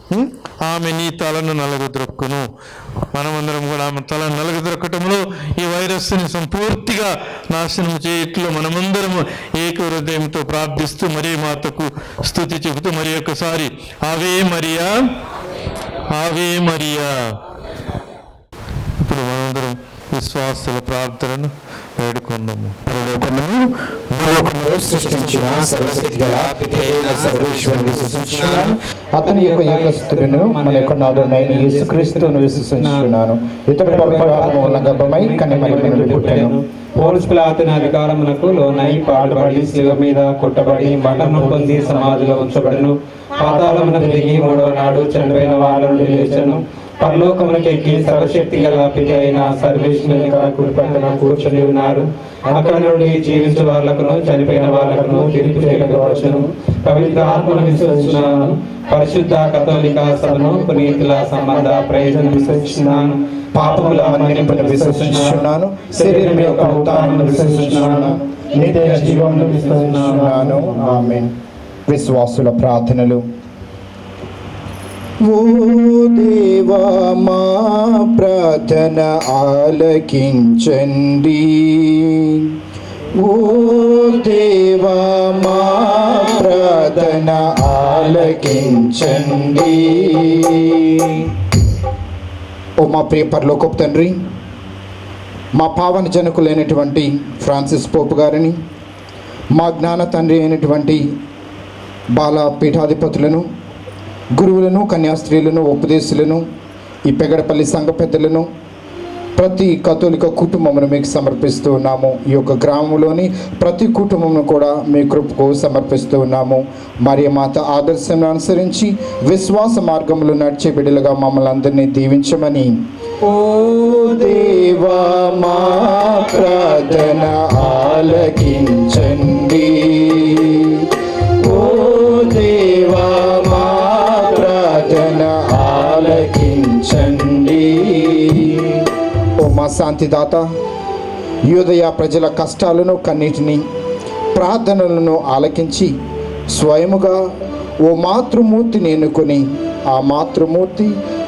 ఆమె నీ తలను నలగొద్రొక్కును. మనమందరం కూడా ఆమె తలను నలగొద్రొక్కటంలో ఈ వైరస్ని సంపూర్తిగా నాశనం చేయట్లో మనమందరము ఏక హృదయంతో ప్రార్థిస్తూ మరీ మాతకు స్థుతి చెబుతూ మరి ఒకసారి అవే మరియా ఆవే మరియా. ఇప్పుడు మనందరం విశ్వాసుల ప్రార్థనను వేడుకుందాము పరలోకమును భూలోకమును సృష్టించిన సర్వశక్తి గల పితైన సర్వేశ్వరుని విశ్వసించున్నాను అతని యొక్క ఏకస్తులను మన యొక్క నాదునైన యేసుక్రీస్తును విశ్వసించున్నాను ఇతడు పరపరాత్మ గర్భమై కన్యమరి నుండి పుట్టాను. పోల్చుకులాతిన అధికారమునకు లోనై పాటుపడి శివ మీద కొట్టబడి మరణం పొంది సమాధిలో ఉంచబడను. పాతాళమునకు దిగి మూడవ నాడు చనిపోయిన వారి నుండి లేచను. పరలోకమునకెక్కి సర్వశక్తి గల పిత అయిన సర్వేశ్వరుని కుడి పక్కన కూర్చొని ఉన్నారు. అక్కడ నుండి జీవించే వాళ్ళకును చనిపోయిన వాళ్ళకును తీర్పు చేయకపోవచ్చును పవిత్ర ఆత్మను విశ్వసిస్తున్నాను పరిశుద్ధ కథోలిక సభను పునీతుల సంబంధ ప్రయోజనం విశ్వసిస్తున్నాను పాపముల మన్నింపును విశ్వసిస్తున్నాను శరీరం యొక్క ఉత్తానమును విశ్వసిస్తున్నాను నిత్య జీవమును విశ్వసిస్తున్నాను ఆమె విశ్వాసుల ప్రార్థనలు. ఓ దేవా మా ప్రార్థన ఆలకించండి. ఓ దేవా మా ప్రార్థన ఆలకించండి. ఓ మా ప్రియ పరలోకపు తండ్రి మా పావన జనకులైనటువంటి ఫ్రాన్సిస్ పోపు గారిని మా జ్ఞాన తండ్రి అయినటువంటి బాల పీఠాధిపతులను గురువులను కన్యాస్త్రీలను ఉపదేశులను ఈ పెగడపల్లి సంఘ పెద్దలను ప్రతి కథోలిక కుటుంబమును మీకు సమర్పిస్తూ ఉన్నాము. ఈ యొక్క గ్రామంలోని ప్రతి కుటుంబమును కూడా మీ కృపకు సమర్పిస్తూ ఉన్నాము. మరి మాత ఆదర్శం అనుసరించి విశ్వాస మార్గంలో నడిచే బిడ్డలుగా మమ్మల్ని అందరినీ దీవించమని. ఓ దేవా మా ప్రార్థన ఆలకించండి. శాంతిదాత యూదయ ప్రజల కష్టాలను కన్నీటిని ప్రార్థనలను ఆలకించి స్వయముగా ఓ మాతృమూర్తిని ఎన్నుకొని ఆ మాతృమూర్తి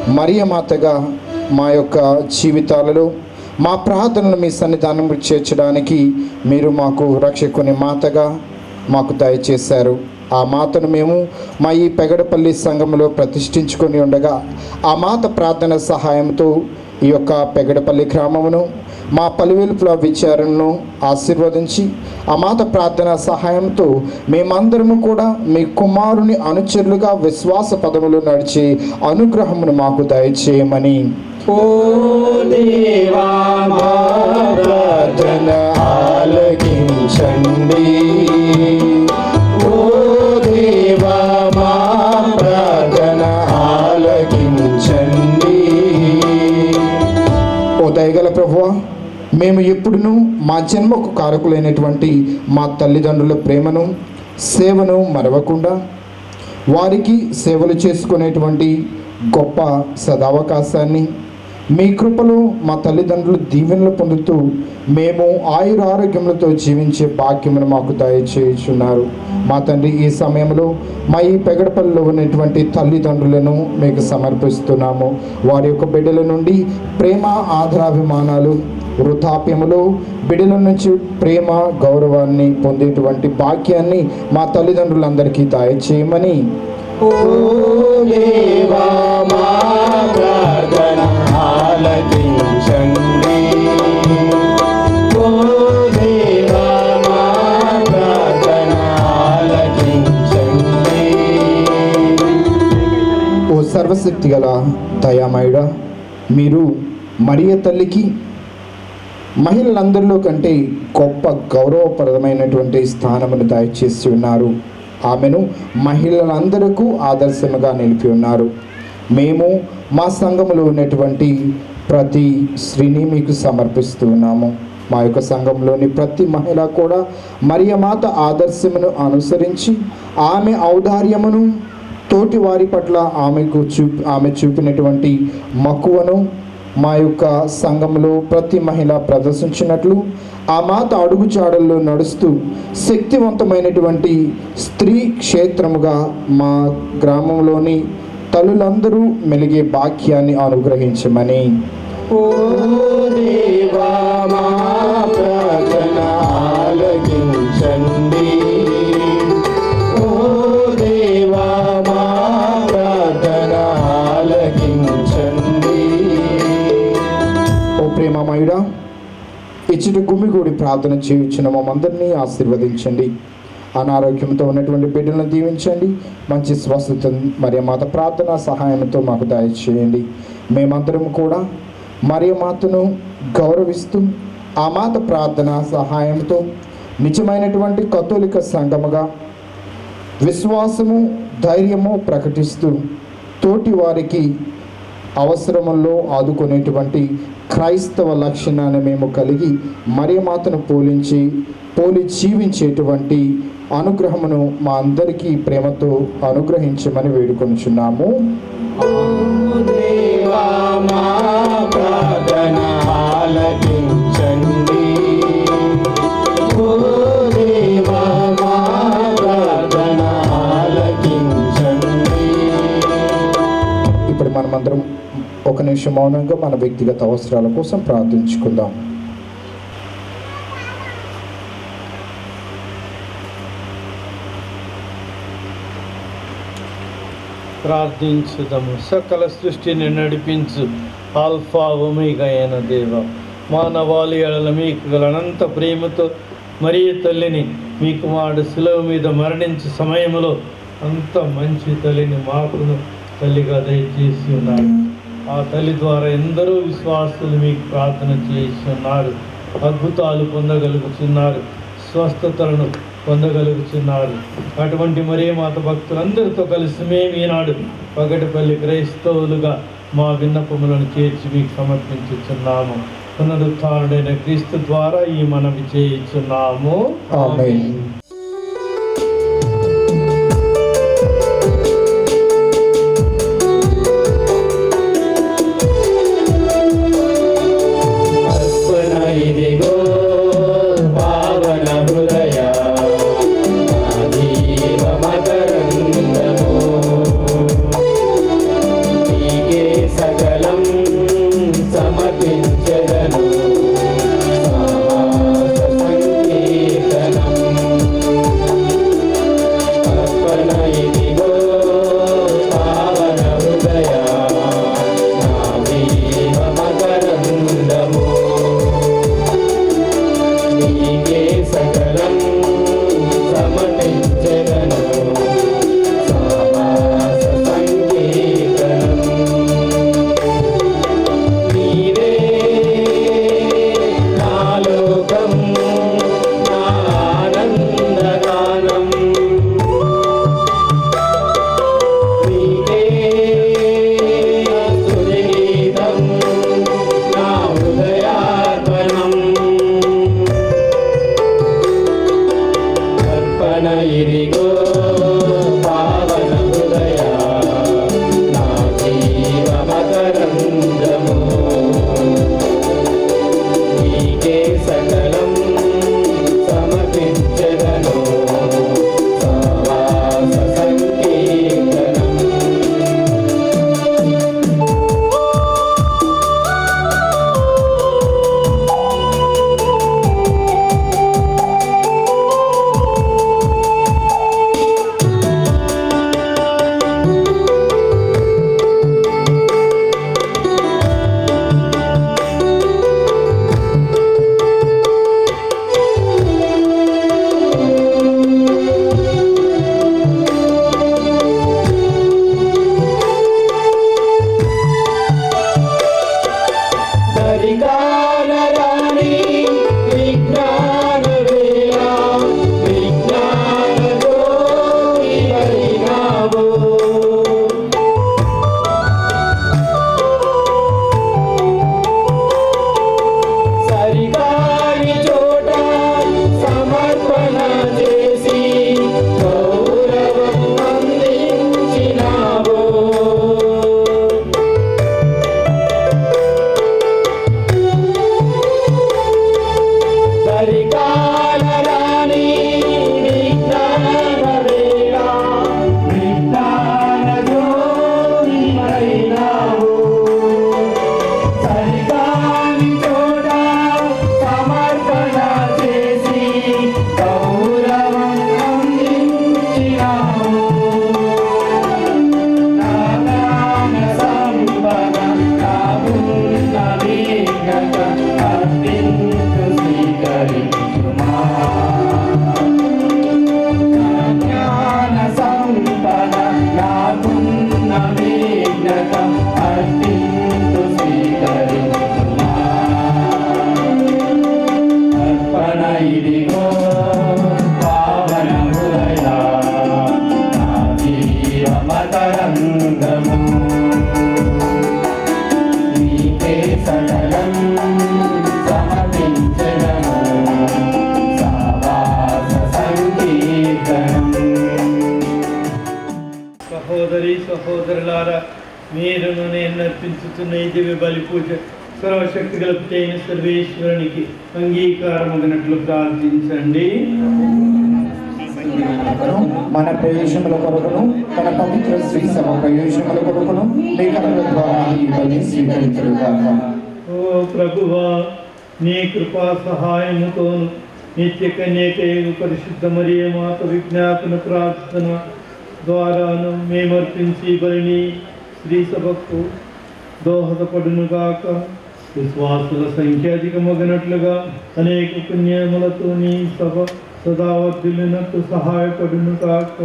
మరియమాతగా మా యొక్క జీవితాలలో మా ప్రార్థనలు మీ సన్నిధానం చేర్చడానికి మీరు మాకు రక్షకుని మాతగా మాకు దయచేశారు. ఆ మాతను మేము మా ఈ పెగడపల్లి సంఘంలో ప్రతిష్ఠించుకొని ఉండగా ఆ మాత ప్రార్థన సహాయంతో ఈ యొక్క పెగడపల్లి గ్రామమును మా పలువెలుపుల విచారణను ఆశీర్వదించి అమాత ప్రార్థన సహాయంతో మేమందరము కూడా మీ కుమారుని అనుచరులుగా విశ్వాస పదములు నడిచే అనుగ్రహమును మాకు దయచేయమని. ఓ దేవా ప్రార్థన ఆలకించండి. మేము ఎప్పుడునూ మా జన్మకు కారకులైనటువంటి మా తల్లిదండ్రుల ప్రేమను సేవను మరవకుండా వారికి సేవలు చేసుకునేటువంటి గొప్ప సదావకాశాన్ని మీ కృపలో మా తల్లిదండ్రులు దీవెనలు పొందుతూ మేము ఆయుర ఆరోగ్యములతో జీవించే భాగ్యమును మాకు దయచేయుచున్నారు. మా తండ్రి ఈ సమయంలో మా ఈ పెగడపల్లిలో ఉన్నటువంటి తల్లిదండ్రులను మీకు సమర్పిస్తున్నాము. వారి యొక్క బిడ్డల నుండి ప్రేమ ఆదరాభిమానాలు వృద్ధాప్యములో బిడ్డల నుంచి ప్రేమ గౌరవాన్ని పొందేటువంటి భాగ్యాన్ని మా తల్లిదండ్రులందరికీ దయచేయమని. సర్వశక్తి గల దయామయుడ మీరు మరియ తల్లికి మహిళలందరిలో కంటే గొప్ప గౌరవప్రదమైనటువంటి స్థానమును దయచేసి ఉన్నారు. ఆమెను మహిళలందరకు ఆదర్శముగా నిలిపి ఉన్నారు. మేము మా సంఘములో ఉన్నటువంటి ప్రతి స్త్రీని మీకు సమర్పిస్తూ ఉన్నాము. మా యొక్క సంఘంలోని ప్రతి మహిళ కూడా మరియమాత ఆదర్శమును అనుసరించి ఆమె ఔదార్యమును తోటి వారి పట్ల ఆమెకు చూ ఆమె చూపినటువంటి మక్కువను మా యొక్క సంఘంలో ప్రతి మహిళ ప్రదర్శించినట్లు ఆ మాత అడుగుజాడల్లో నడుస్తూ శక్తివంతమైనటువంటి స్త్రీ క్షేత్రముగా మా గ్రామంలోని తల్లులందరూ మెలిగే భాగ్యాన్ని అనుగ్రహించమని. ఓ దేవా మా ప్రార్థన ఆలకించండి. ఓ ఇచ్చిన గుమ్మిగూడి ప్రార్థన చేయించిన మమ్మందరినీ ఆశీర్వదించండి. అనారోగ్యంతో ఉన్నటువంటి బిడ్డలను దీవించండి. మంచి స్వస్థత మరి మాత ప్రార్థన సహాయంతో మాకు దయచేయండి. మేమందరం కూడా మరి మాతను గౌరవిస్తూ ఆ మాత ప్రార్థన సహాయంతో నిజమైనటువంటి కథోలిక సంఘముగా విశ్వాసము ధైర్యము ప్రకటిస్తూ తోటి వారికి అవసరముల్లో ఆదుకునేటువంటి క్రైస్తవ లక్షణాన్ని మేము కలిగి మరియమాతను పోలించి పోలి జీవించేటువంటి అనుగ్రహమును మా అందరికీ ప్రేమతో అనుగ్రహించమని వేడుకొనుచున్నాము. ఇప్పుడు మనమందరం ఒక నిమిషం మౌనంగా మన వ్యక్తిగత అవసరాల కోసం ప్రార్థించుకుందాం. ప్రార్థించుదాము. సకల సృష్టిని నడిపించు ఆల్ఫా ఒమేగా అయిన దేవ. మానవాళి ఎడల మీకు గల అనంత ప్రేమతో మరీ తల్లిని మీకు మాడు సులువు మీద మరణించే సమయంలో అంత మంచి తల్లిని మాకును తల్లిగా దయచేసి ఉన్నారు ఆ తల్లి ద్వారా ఎందరో విశ్వాసులు మీకు ప్రార్థన చేస్తున్నారు. అద్భుతాలు పొందగలుగుతున్నారు. స్వస్థతలను పొందగలుగుతున్నారు. అటువంటి మరే మాత భక్తులందరితో కలిసి మేము ఈనాడు పగటిపల్లి క్రైస్తవులుగా మా విన్నపములను చేర్చి మీకు సమర్పించుచున్నాము. పునరుత్డైన క్రీస్తు ద్వారా ఈ మనవి చేయుచున్నాము. పరిశుద్ధ మరియ మాత విజ్ఞాపన ప్రార్థన ద్వారాను మేమర్పించి బలిని స్త్రీ సభకు దోహదపడునుగాక విశ్వాసుల సంఖ్య అధికమగినట్లుగా అనేక పుణ్యములతో నీ సభ సదావర్ధులినట్టు సహాయపడును కాక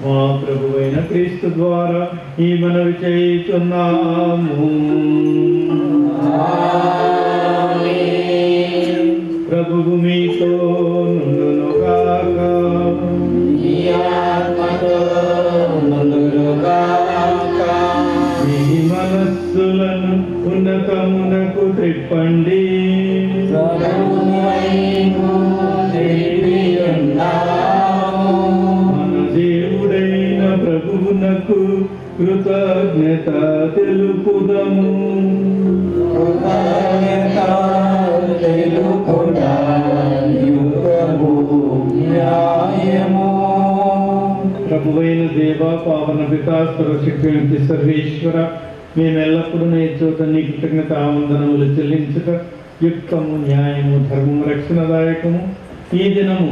మా ప్రభువైన క్రీస్తు ద్వారా ఈ మనవి చేయుచున్నాము ప్రభువు మీతో మీ మనస్సులను ఉన్నతమునకు త్రిప్పండి మన దేవుడైన ప్రభువునకు కృతజ్ఞత తెలుపుదము ప్రభువైన దేవ పావన వికాస్ సర్వశక్తి సర్వేశ్వర మేమెల్లప్పుడూ ఎల్లప్పుడూ నీ చోట నీ కృతజ్ఞత ఆవందనములు చెల్లించుట యుక్తము న్యాయము ధర్మము రక్షణదాయకము. ఈ దినము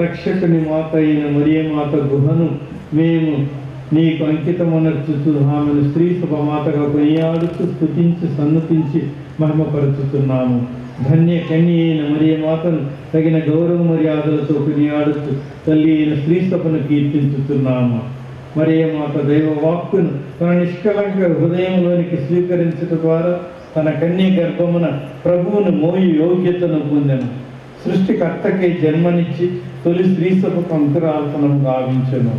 రక్షకుని మాత అయిన మరియ మాత గుహను మేము నీకు అంకితమునర్చుతూ ఆమెను స్త్రీ మాతగా కొనియాడుతూ స్థుతించి సన్నతించి మహిమపరుచుతున్నాము ధన్య కన్య అయిన మరియ మాతను తగిన గౌరవ మర్యాదలతో కొనియాడుతూ తల్లి అయిన స్త్రీ సభను కీర్తించుతున్నాము మరియ మాత దైవ వాక్కును తన నిష్కలంక హృదయంలోనికి స్వీకరించడం ద్వారా తన కన్య గర్భమున ప్రభువును మోయి యోగ్యతను పొందెను. సృష్టికర్తకే జన్మనిచ్చి తొలి స్త్రీ సభకు అంకురాల్పనం గావించను.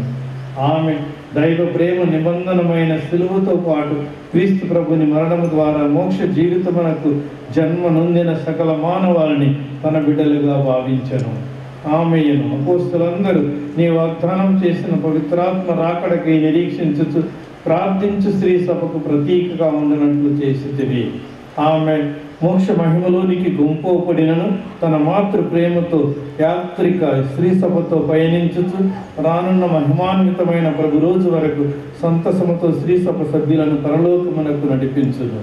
ఆమె దైవ ప్రేమ నిబంధనమైన సిలువతో పాటు క్రీస్తు ప్రభుని మరణము ద్వారా మోక్ష జీవితమునకు జన్మ నొందిన సకల మానవాళిని తన బిడ్డలుగా భావించను. ఆమెయను. అపోస్తులందరూ నీ వాగ్దానం చేసిన పవిత్రాత్మ రాకడకై నిరీక్షించు ప్రార్థించు స్త్రీ సభకు ప్రతీకగా ఉండనట్లు చేసితివి. ఆమె మోక్ష మహిమలోనికి గుంపోపడినను తన మాతృ ప్రేమతో యాత్రిక స్త్రీ సభతో పయనించుచు రానున్న మహిమాన్వితమైన ప్రభు రోజు వరకు సంతసముతో స్త్రీ సభ సభ్యులను పరలోకమునకు నడిపించును.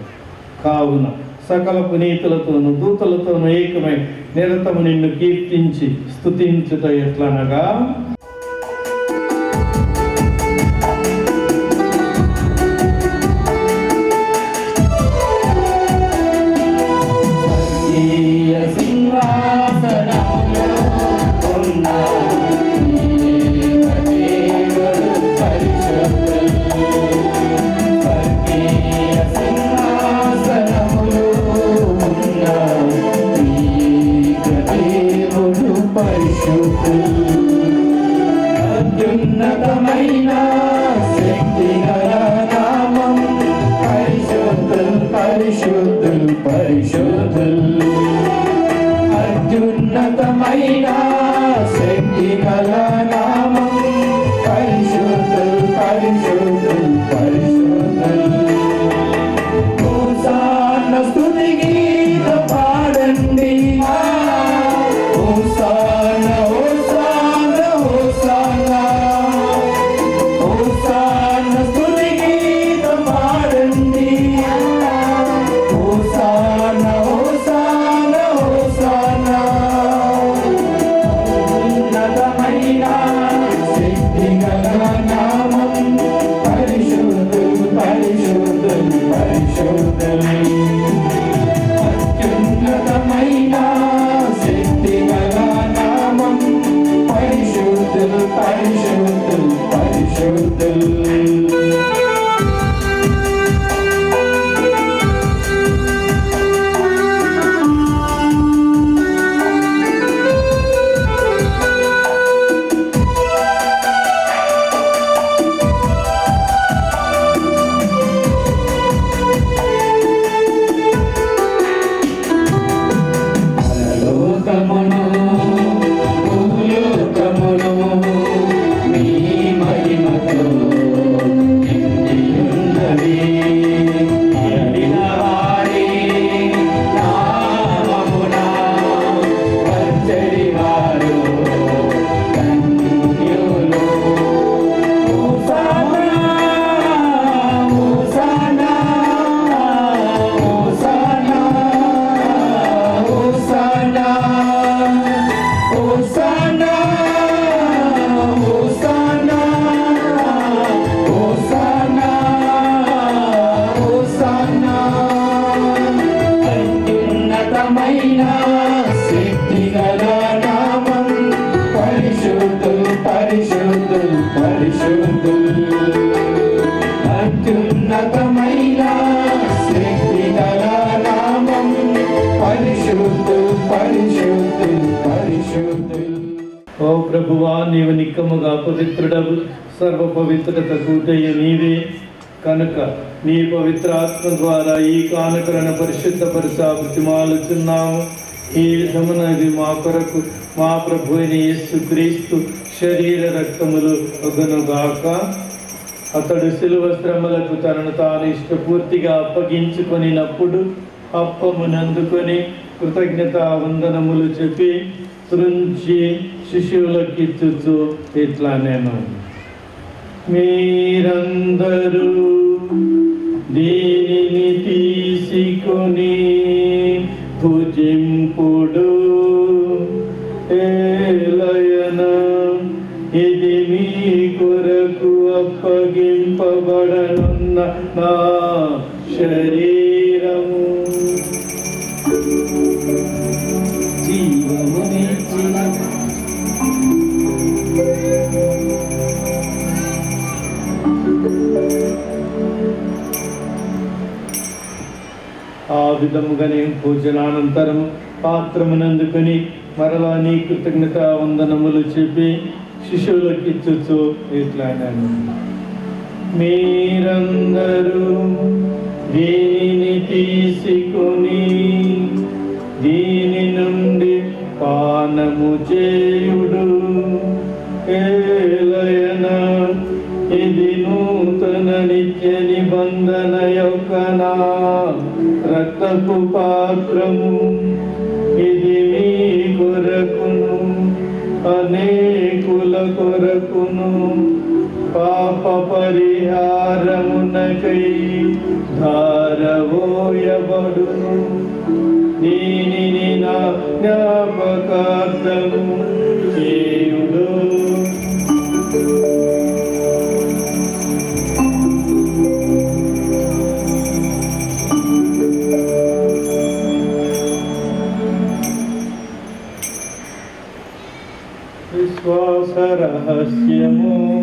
కావున సకల పునీతులతోను దూతలతోను ఏకమై నిరతము నిన్ను కీర్తించి స్తుతించుట ఎట్లనగా? महिना వెళ్తున్నాము ఈ విధమున ఇది మా కొరకు మా ప్రభు అయిన యేసు క్రీస్తు శరీర రక్తములు ఒగనుగాక అతడు సిలువ శ్రమలకు తనను తాను ఇష్టపూర్తిగా అప్పగించుకొనినప్పుడు అప్పమునందుకొని కృతజ్ఞత వందనములు చెప్పి తృంచి శిష్యులకి ఇచ్చుచు ఇట్లా నేను మీరందరూ దీనిని తీసుకొని భుజింపుడు ఏలయన ఇది మీ కొరకు అప్పగింపబడనున్న నా శరీరము ఆ విధముగానే భోజనానంతరం పాత్రమునందుకుని మరలా నీ కృతజ్ఞత వందనములు చెప్పి శిశువులకు ఇచ్చుచు ఇట్లా మీరందరూ దీనిని తీసుకొని దీని నుండి పానము చేయుడు. ఏలయన ఇది నూతన నిత్య నిబంధన యొక్క నా రక్తపు పాత్రము ఇది మీ కొరకును అనేకుల కొరకును పాప పరిహారమునకై ధారవోయబడును దీనిని నా జ్ఞాపకార్థము విశ్వాస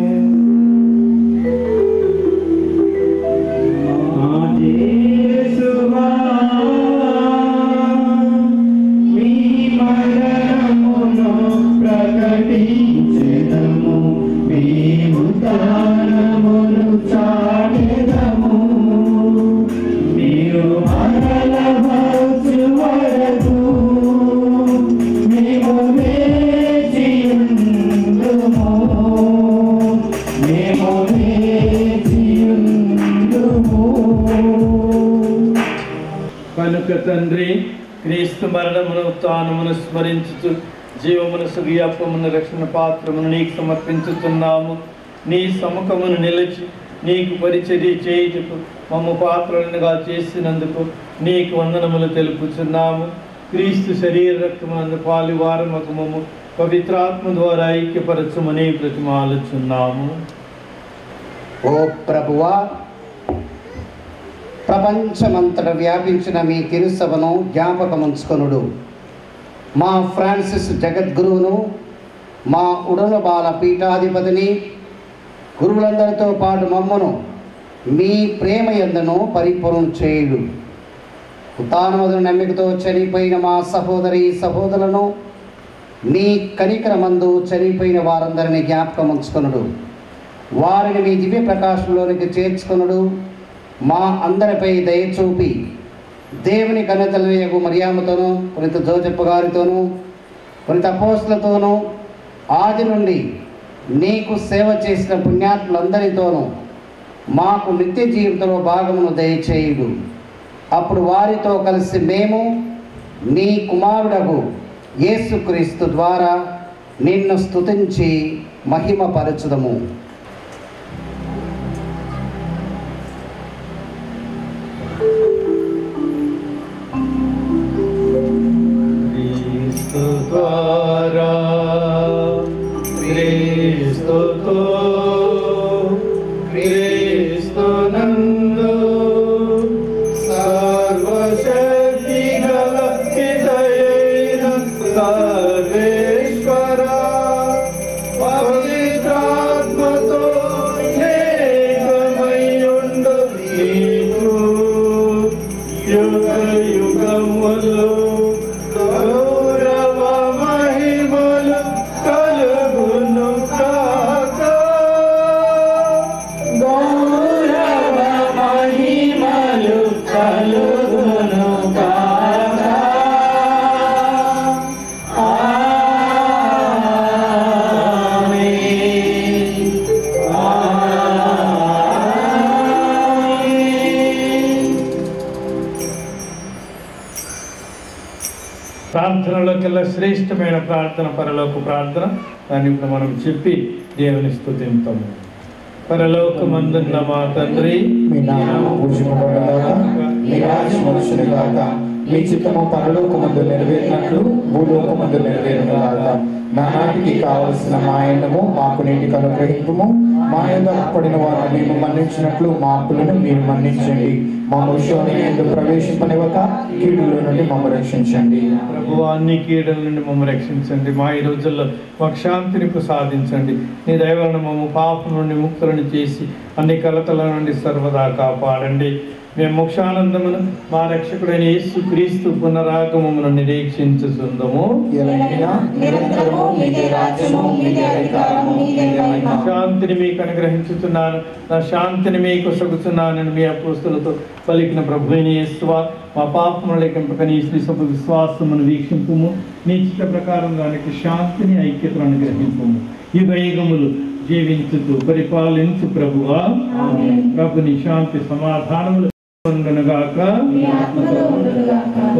కనుక తండ్రి క్రీస్తు మరణమును తానుమును స్మరించుచు జీవమును సుగియప్పమును రక్షణ పాత్రమును నీకు సమర్పించుతున్నాము. నీ సముఖమును నిలిచి నీకు పరిచర్య చేయుటకు మమ్మ పాత్రలుగా చేసినందుకు నీకు వందనములు తెలుపుచున్నాము. క్రీస్తు శరీర రక్తమునందు పాలివారమకు మమ్ము పవిత్రాత్మ ద్వారా ఐక్యపరచమని ప్రతిమాలుచున్నాము ఓ ప్రభువా ప్రపంచమంతట వ్యాపించిన మీ తిరుసభను జ్ఞాపకముంచుకొనుడు. మా ఫ్రాన్సిస్ జగద్గురువును మా ఉడల బాల పీఠాధిపతిని గురువులందరితో పాటు మమ్మను మీ ప్రేమ ఎందను పరిపూర్ణం చేయుడు. ఉతానవదు నమ్మికతో చనిపోయిన మా సహోదరి సహోదరులను మీ కనికరమందు చనిపోయిన వారందరినీ జ్ఞాపకం ఉంచుకొనుడు వారిని మీ దివ్య ప్రకాశంలోనికి చేర్చుకొనుడు. మా అందరిపై దయ చూపి దేవుని కన్నతలయగు మరియామతోనూ కొనిత జోజప్ప గారితోనూ కొనిత అపోస్తులతోనూ ఆది నుండి నీకు సేవ చేసిన పుణ్యాత్ములందరితోనూ మాకు నిత్య జీవితంలో భాగమును దయచేయుడు అప్పుడు వారితో కలిసి మేము నీ కుమారుడకు యేసుక్రీస్తు ద్వారా నిన్ను స్తుతించి మహిమపరచుదము. దాన్ని ఇప్పుడు మనం చెప్పి దేవుని స్తుతింతాము పరలోకమందున్న మా తండ్రి మీ నామము పూజింపబడగాక మీ రాజ్యం వచ్చును గాక మీ చిత్తము పరలోకమందు నెరవేరినట్లు భూలోకమందు నెరవేరునుగాక. నానాటికి కావలసిన మా ఎండము మాకు నీటికి అనుగ్రహింపుము. మా యొక్క పడిన వారిని మేము మన్నించినట్లు మా అప్పులను మీరు మన్నించండి. మా ముషోని ప్రవేశింపనివ్వక? కీడుల నుండి మమ్మ రక్షించండి. ప్రభువాన్ని కీడల నుండి మమ్మల్ని రక్షించండి. మా ఈ రోజుల్లో మాకు శాంతిని ప్రసాదించండి నీ దైవలను మమ్మ పాపం నుండి ముక్తులను చేసి అన్ని కలతల నుండి సర్వదా కాపాడండి. మేము మోక్షానందమును మా రక్షకుడైన యేసు క్రీస్తు పునరాగమమును నిరీక్షించుతుందము. శాంతిని మీకు అనుగ్రహించుతున్నాను నా శాంతిని మీకు సగుతున్నానని మీ అపోస్తులతో పలికిన ప్రభు అయిన యేసువా మా పాపములు లెక్కింపక నీ శ్రీసభ విశ్వాసమును వీక్షింపుము. నీ చిత్త ప్రకారం దానికి శాంతిని ఐక్యతను అనుగ్రహింపుము. యుగ యుగములు జీవించుతూ పరిపాలించు ప్రభువా ప్రభుని శాంతి సమాధానములు ఉండునుగాక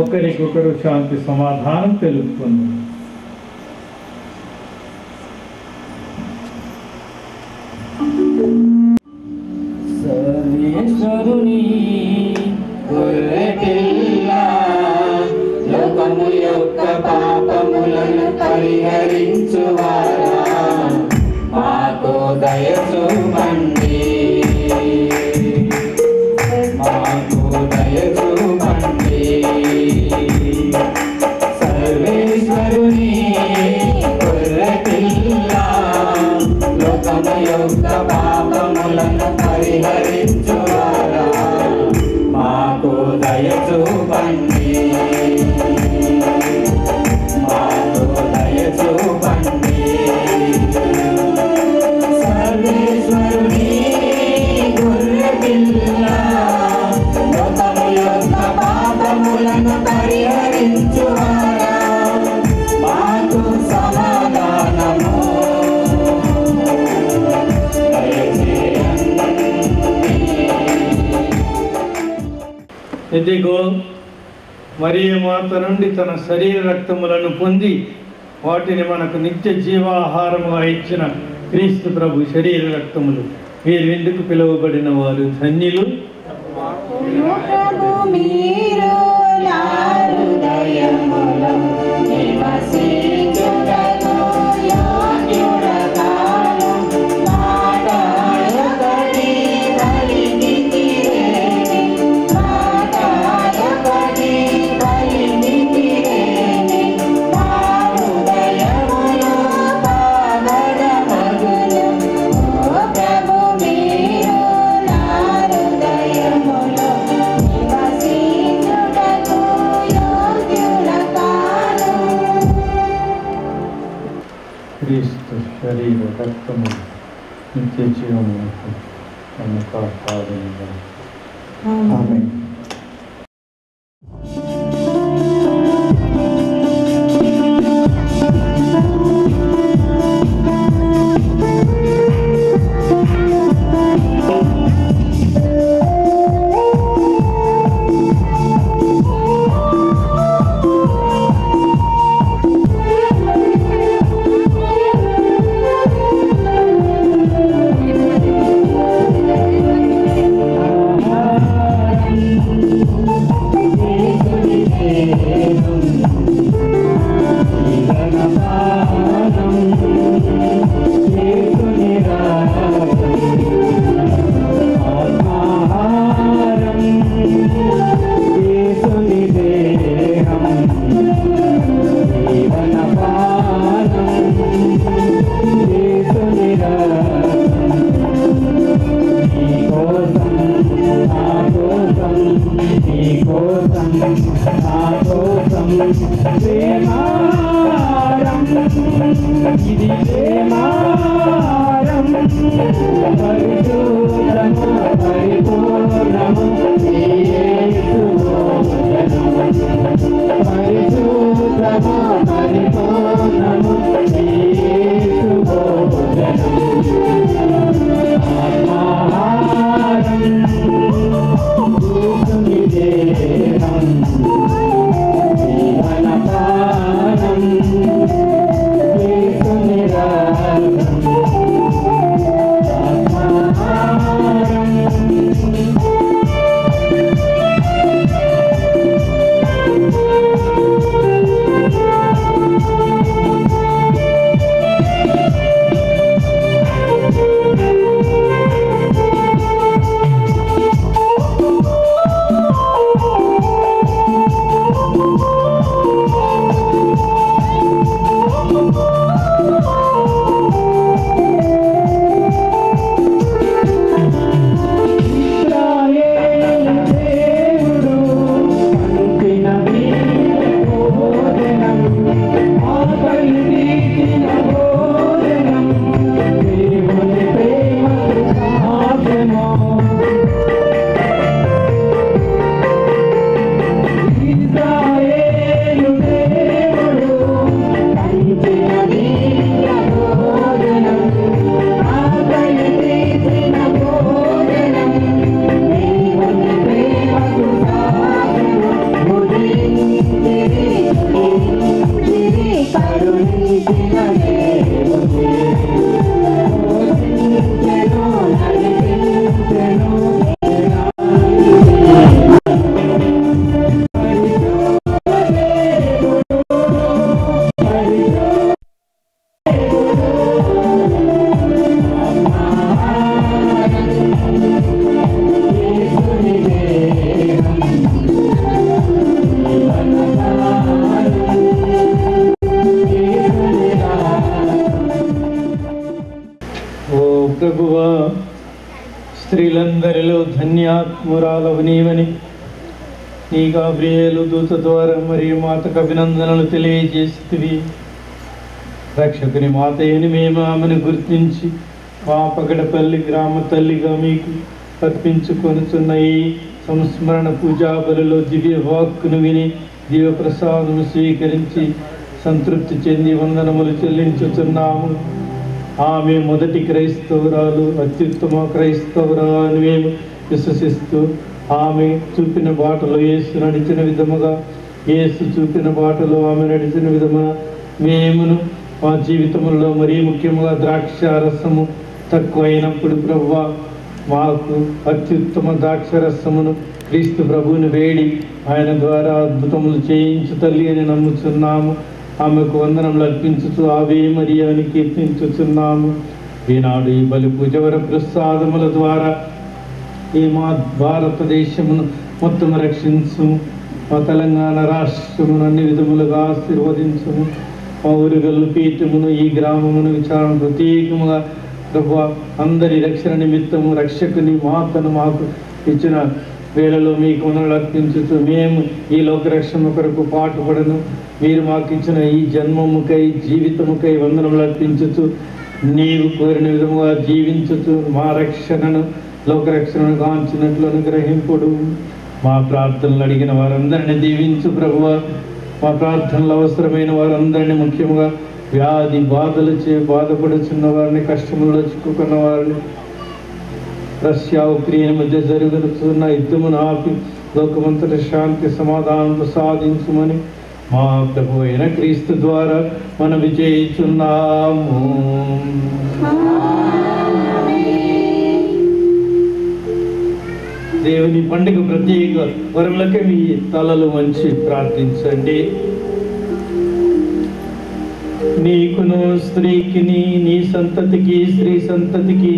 ఒకరికొకరు శాంతి సమాధానం తెలుపుకుందాం. పొంది వాటిని మనకు నిత్య జీవాహారముగా ఇచ్చిన క్రీస్తు ప్రభు శరీర రక్తములు. వీరు ఎందుకు పిలువబడిన వారు? ధన్యులు. とも、日中をもなく、あか、カー。మరియు అభినందనలు తెలియజేస్తుంది రక్షకుని మాతయ్యని మేము ఆమెను గుర్తించి పాపగడపల్లి గ్రామ తల్లిగా మీకు అర్పించుకొనుచున్న ఈ సంస్మరణ పూజా బలిలో దివ్య వాక్కును విని దివ్య ప్రసాదము స్వీకరించి సంతృప్తి చెంది వందనములు చెల్లించుచున్నాము. ఆమె మొదటి క్రైస్తవురాలు అత్యుత్తమ క్రైస్తవురాలు మేము విశ్వసిస్తూ ఆమె చూపిన బాటలో యేసు నడిచిన విధముగా యేసు చూపిన బాటలో ఆమె నడిచిన విధమున మేమును మా జీవితంలో మరీ ముఖ్యంగా ద్రాక్ష రసము తక్కువైనప్పుడు ప్రభు మాకు అత్యుత్తమ ద్రాక్ష రసమును క్రీస్తు ప్రభువుని వేడి ఆయన ద్వారా అద్భుతములు చేయించు తల్లి అని నమ్ముచున్నాము. ఆమెకు వందనములు అర్పించుతూ ఆవే మరియాని కీర్తించుచున్నాము. ఈనాడు ఈ బలి పూజవర ప్రసాదముల ద్వారా ఈ మా భారతదేశమును మొత్తం రక్షించు మా తెలంగాణ రాష్ట్రమును అన్ని విధములుగా ఆశీర్వదించము. మా ఊరుగల్లు పీఠమును ఈ గ్రామమును విచారణ ప్రత్యేకముగా ప్రభు అందరి రక్షణ నిమిత్తము రక్షకుని మాతను మాకు ఇచ్చిన వేళలో మీకు మనలు అర్పించుతూ మేము ఈ లోకరక్షణ కొరకు పాటుపడను. మీరు మాకు ఇచ్చిన ఈ జన్మముకై జీవితముకై వందనములు అర్పించుతూ నీవు కోరిన విధముగా జీవించుతూ మా రక్షణను లోకరక్షణను కాంచినట్లు అనుగ్రహింపుడు. మా ప్రార్థనలు అడిగిన వారందరిని దీవించు ప్రభువ. మా ప్రార్థనలు అవసరమైన వారందరినీ ముఖ్యంగా వ్యాధి బాధలు చే బాధపడుచున్న వారిని కష్టముల్లో చిక్కుకున్న వారిని రష్యా ఉక్రెయిన్ మధ్య జరుగుతున్న యుద్ధమును ఆపి లోకమంతటి శాంతి సమాధానం సాధించుమని మా ప్రభు అయిన క్రీస్తు ద్వారా మనం విజయించున్నాము దేవుని పండుగ ప్రత్యేక వరములకే మీ తలలు వంచి ప్రార్థించండి. నీకును స్త్రీకి నీ సంతతికి స్త్రీ సంతతికి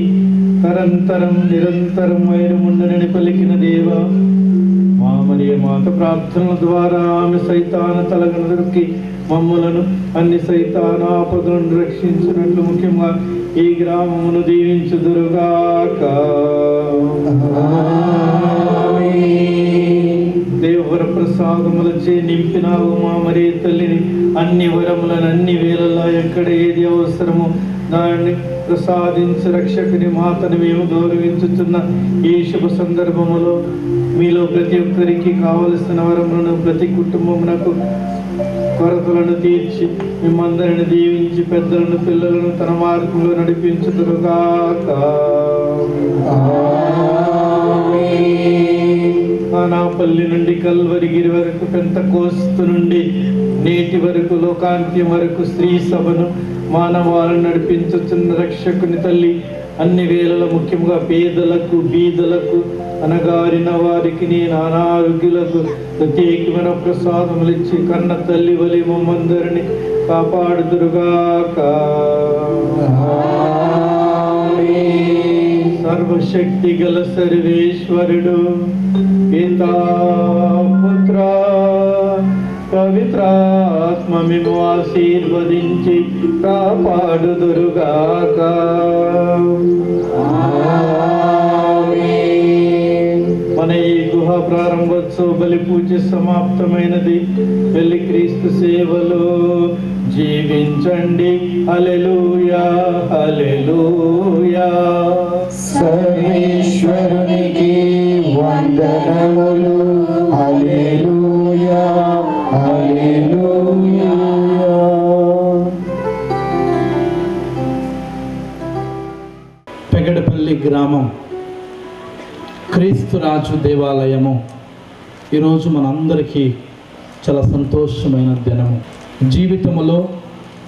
తరంతరం నిరంతరం వైరముండనని పలికిన దేవా మా మరియు మాత ప్రార్థనల ద్వారా ఆమె సైతాన తలగను దొరికి మమ్ములను అన్ని సైతాన ఆపదలను రక్షించినట్లు ముఖ్యంగా ఈ గ్రామమును దీవించుదురుగాక. దేవర ప్రసాదములచే నింపినావు మా మరీ తల్లిని అన్ని వరములను అన్ని వేళల్లో ఎక్కడ ఏది అవసరమో దాన్ని ప్రసాదించి రక్షకుని మాతను మేము గౌరవించుతున్న ఈ శుభ సందర్భములో మీలో ప్రతి ఒక్కరికి కావలసిన వరములను ప్రతి కుటుంబమునకు కొరతలను తీర్చి మిమ్మందరిని దీవించి పెద్దలను పిల్లలను తన మార్గంలో నడిపించుదురుగాక. ఆనాపల్లి నుండి కల్వరిగిరి వరకు పెంత కోస్తు నుండి నేటి వరకు లోకాంత్యం వరకు స్త్రీ సభను మానవాలను నడిపించుతున్న రక్షకుని తల్లి అన్ని వేళల ముఖ్యంగా పేదలకు బీదలకు అనగారిన వారికి నేను అనారోగ్యులకు ప్రత్యేకమైన ప్రసాదములు ఇచ్చి కన్న తల్లి వలి మమ్మందరిని కాపాడుదురుగాక సర్వశక్తి గల సర్వేశ్వరుడు పితా పుత్ర పవిత్రాత్మ మేము ఆశీర్వదించి కాపాడుదురుగాక ప్రారంభోత్సవ బలి పూజ సమాప్తమైనది. పెళ్ళి క్రీస్తు సేవలో జీవించండి. హల్లెలూయా హల్లెలూయా. సర్వేశ్వరునికి వందనములు. హల్లెలూయా హల్లెలూయా. పెగడపల్లి గ్రామం క్రీస్తురాజు దేవాలయము. ఈరోజు మనందరికీ చాలా సంతోషమైన దినము. జీవితంలో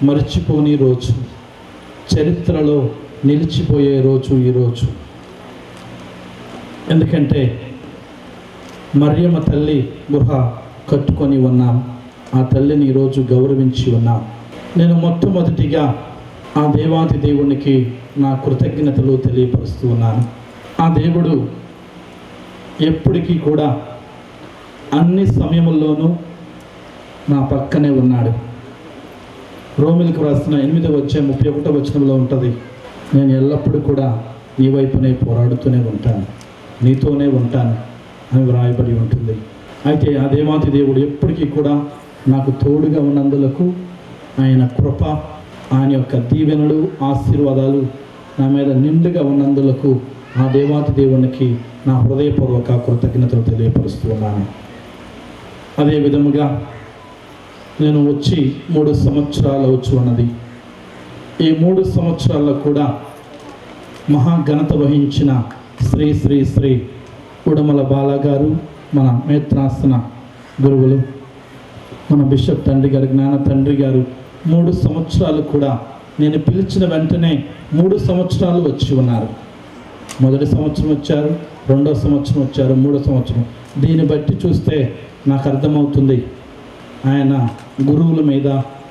మర్చిపోని రోజు చరిత్రలో నిలిచిపోయే రోజు ఈరోజు ఎందుకంటే మరియమ్మ తల్లి గుహ కట్టుకొని ఉన్నాం. ఆ తల్లిని ఈరోజు గౌరవించి ఉన్నాం. నేను మొట్టమొదటిగా ఆ దేవాది దేవునికి నా కృతజ్ఞతలు తెలియపరుస్తూ ఉన్నాను. ఆ దేవుడు ఎప్పటికీ కూడా అన్ని సమయముల్లోనూ నా పక్కనే ఉన్నాడు. రోమిలకు రాసిన ఎనిమిది వచ్చే ముప్పై ఒకటో వచనంలో ఉంటుంది నేను ఎల్లప్పుడూ కూడా నీ వైపునే పోరాడుతూనే ఉంటాను నీతోనే ఉంటాను అని వ్రాయబడి ఉంటుంది. అయితే ఆ దేవాతి దేవుడు ఎప్పటికీ కూడా నాకు తోడుగా ఉన్నందులకు ఆయన కృప ఆయన యొక్క దీవెనలు ఆశీర్వాదాలు నా మీద నిండుగా ఉన్నందులకు ఆ దేవాతి దేవునికి నా హృదయపూర్వక కృతజ్ఞతలు తెలియపరుస్తున్నాను. అదే విధముగా నేను వచ్చి మూడు సంవత్సరాలు వచ్చి ఉన్నది ఈ మూడు సంవత్సరాల్లో కూడా మహాఘనత వహించిన శ్రీ శ్రీ శ్రీ ఉడమల బాలగారు మన మేత్రాసన గురువులు మన బిషప్ తండ్రి గారు జ్ఞాన తండ్రి గారు మూడు సంవత్సరాలు కూడా నేను పిలిచిన వెంటనే మూడు సంవత్సరాలు వచ్చి ఉన్నారు. మొదటి సంవత్సరం వచ్చారు రెండో సంవత్సరం వచ్చారు మూడో సంవత్సరం. దీన్ని బట్టి చూస్తే నాకు అర్థమవుతుంది ఆయన గురువుల మీద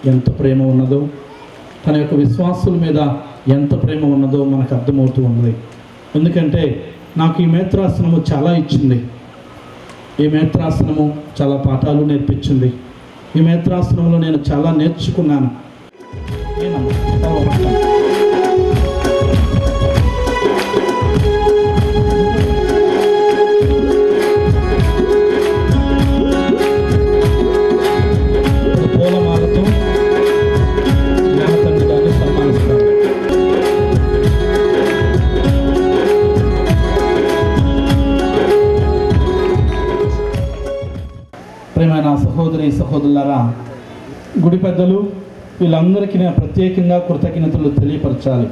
ఎంత ప్రేమ ఉన్నదో తన యొక్క విశ్వాసుల మీద ఎంత ప్రేమ ఉన్నదో మనకు అర్థమవుతూ ఉన్నది. ఎందుకంటే నాకు ఈ మేత్రాసనము చాలా ఇచ్చింది. ఈ మేత్రాసనము చాలా పాఠాలు నేర్పించింది. ఈ మేత్రాసనంలో నేను చాలా నేర్చుకున్నాను. నేనమ్మా, సహోదరి సహోదరులారా గుడి పెద్దలు వీళ్ళందరికీ నేను ప్రత్యేకంగా కృతజ్ఞతలు తెలియపరచాలి.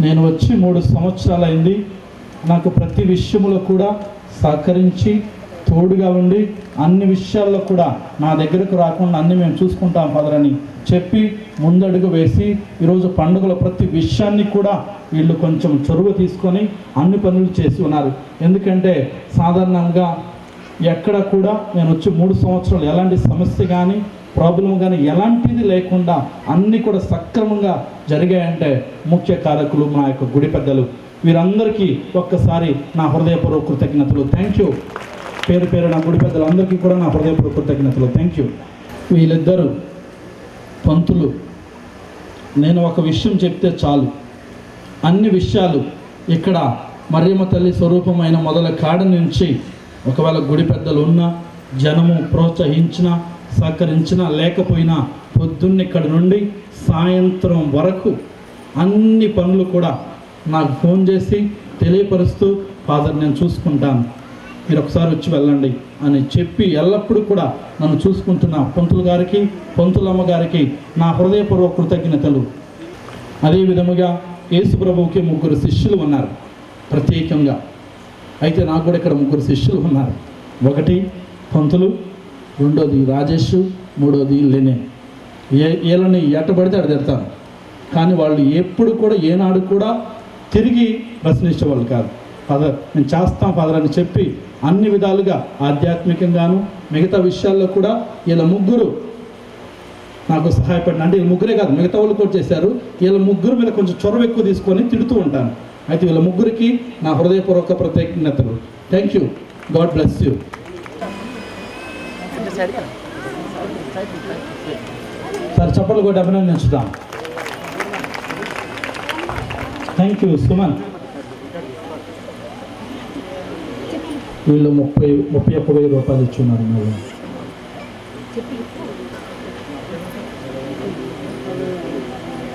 నేను వచ్చి మూడు సంవత్సరాలైంది నాకు ప్రతి విషయంలో కూడా సహకరించి తోడుగా ఉండి అన్ని విషయాల్లో కూడా నా దగ్గరకు రాకుండా అన్ని మేము చూసుకుంటాం పదరని చెప్పి ముందడుగు వేసి ఈరోజు పండుగల ప్రతి విషయాన్ని కూడా వీళ్ళు కొంచెం చొరవ తీసుకొని అన్ని పనులు చేసి ఉన్నారు. ఎందుకంటే సాధారణంగా ఎక్కడ కూడా నేను వచ్చి మూడు సంవత్సరాలు ఎలాంటి సమస్య కానీ ప్రాబ్లం కానీ ఎలాంటిది లేకుండా అన్నీ కూడా సక్రమంగా జరిగాయంటే ముఖ్య కారకులు మా యొక్క గుడి పెద్దలు. వీరందరికీ ఒక్కసారి నా హృదయపూర్వక కృతజ్ఞతలు. థ్యాంక్ యూ పేరు పేరు నా గుడి పెద్దలందరికీ కూడా నా హృదయపూర్వక కృతజ్ఞతలు. థ్యాంక్ యూ వీళ్ళిద్దరూ పంతులు. నేను ఒక విషయం చెప్తే చాలు. అన్ని విషయాలు ఇక్కడ మరియమ్మ తల్లి స్వరూపమైన మొదల కాడ నుంచి ఒకవేళ గుడి పెద్దలు ఉన్నా జనము ప్రోత్సహించిన సహకరించినా లేకపోయినా పొద్దున్న ఇక్కడ నుండి సాయంత్రం వరకు అన్ని పనులు కూడా నాకు ఫోన్ చేసి తెలియపరుస్తూ ఫాదర్ నేను చూసుకుంటాను. మీరు ఒకసారి వచ్చి వెళ్ళండి అని చెప్పి ఎల్లప్పుడూ కూడా నన్ను చూసుకుంటున్న పంతులు గారికి పంతులమ్మ గారికి నా హృదయపూర్వక కృతజ్ఞతలు. అదే విధముగా యేసు ప్రభువుకి ముగ్గురు శిష్యులు ఉన్నారు. ప్రత్యేకంగా అయితే నాకు కూడా ఇక్కడ ముగ్గురు శిష్యులు ఉన్నారు. ఒకటి పంతులు రెండోది రాజేష్ మూడోది లెనే ఏ వీళ్ళని ఎట్టబడితే అటు తిడతాను కానీ వాళ్ళు ఎప్పుడు కూడా ఏనాడు కూడా తిరిగి ప్రశ్నించేవాళ్ళు కాదు. ఫాదర్ నేను చేస్తాం ఫాదర్ అని చెప్పి అన్ని విధాలుగా ఆధ్యాత్మికంగాను మిగతా విషయాల్లో కూడా వీళ్ళ ముగ్గురు నాకు సహాయపడిన అంటే వీళ్ళ ముగ్గురే కాదు మిగతా వాళ్ళు కూడా చేశారు. వీళ్ళ ముగ్గురు మీద కొంచెం చొరవ ఎక్కువ తీసుకొని తిడుతూ ఉంటాను. అయితే వీళ్ళ ముగ్గురికి నా హృదయపూర్వక ప్రత్యేకతలు. Thank you God bless you sir చప్పట్లు కూడా అభినందించుదాం థ్యాంక్ యూ సుమన్. వీళ్ళు ముప్పై ముప్పై ఒక్క వెయ్యి రూపాయలు ఇచ్చున్నారు మీరు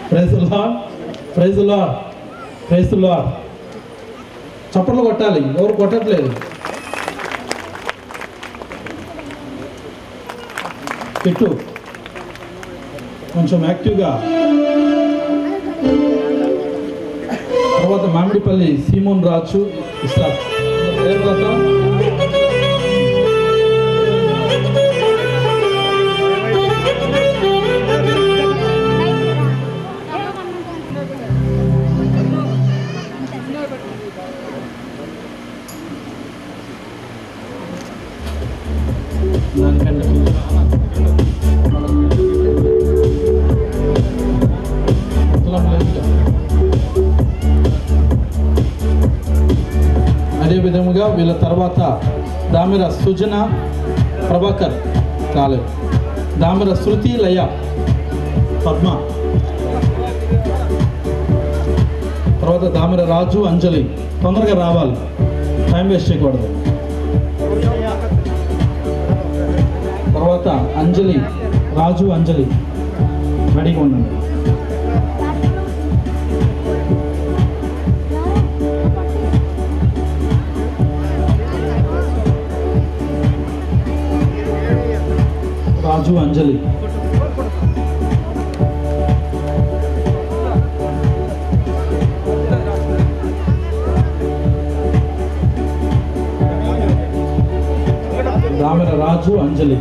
ప్రైజ్ లాడ్ ప్రైజ్ లాడ్ ప్రైజ్ చప్పట్లు కొట్టాలి ఎవరు కొట్టట్లేదు. పెట్టు. కొంచెం యాక్టివ్గా. తర్వాత మామిడిపల్లి సీమోన్ రాజు ఇస్తారు విధముగా వీళ్ళ తర్వాత దామిర సుజన ప్రభాకర్ కాలేదు దామిర శృతి లయ పద్మ. తర్వాత దామిర రాజు అంజలి. తొందరగా రావాలి. టైం వేస్ట్ చేయకూడదు. తర్వాత అంజలి రాజు అంజలి. రెడీగా ఉండండి. రాజు అంజలి. దామెర రాజు అంజలి.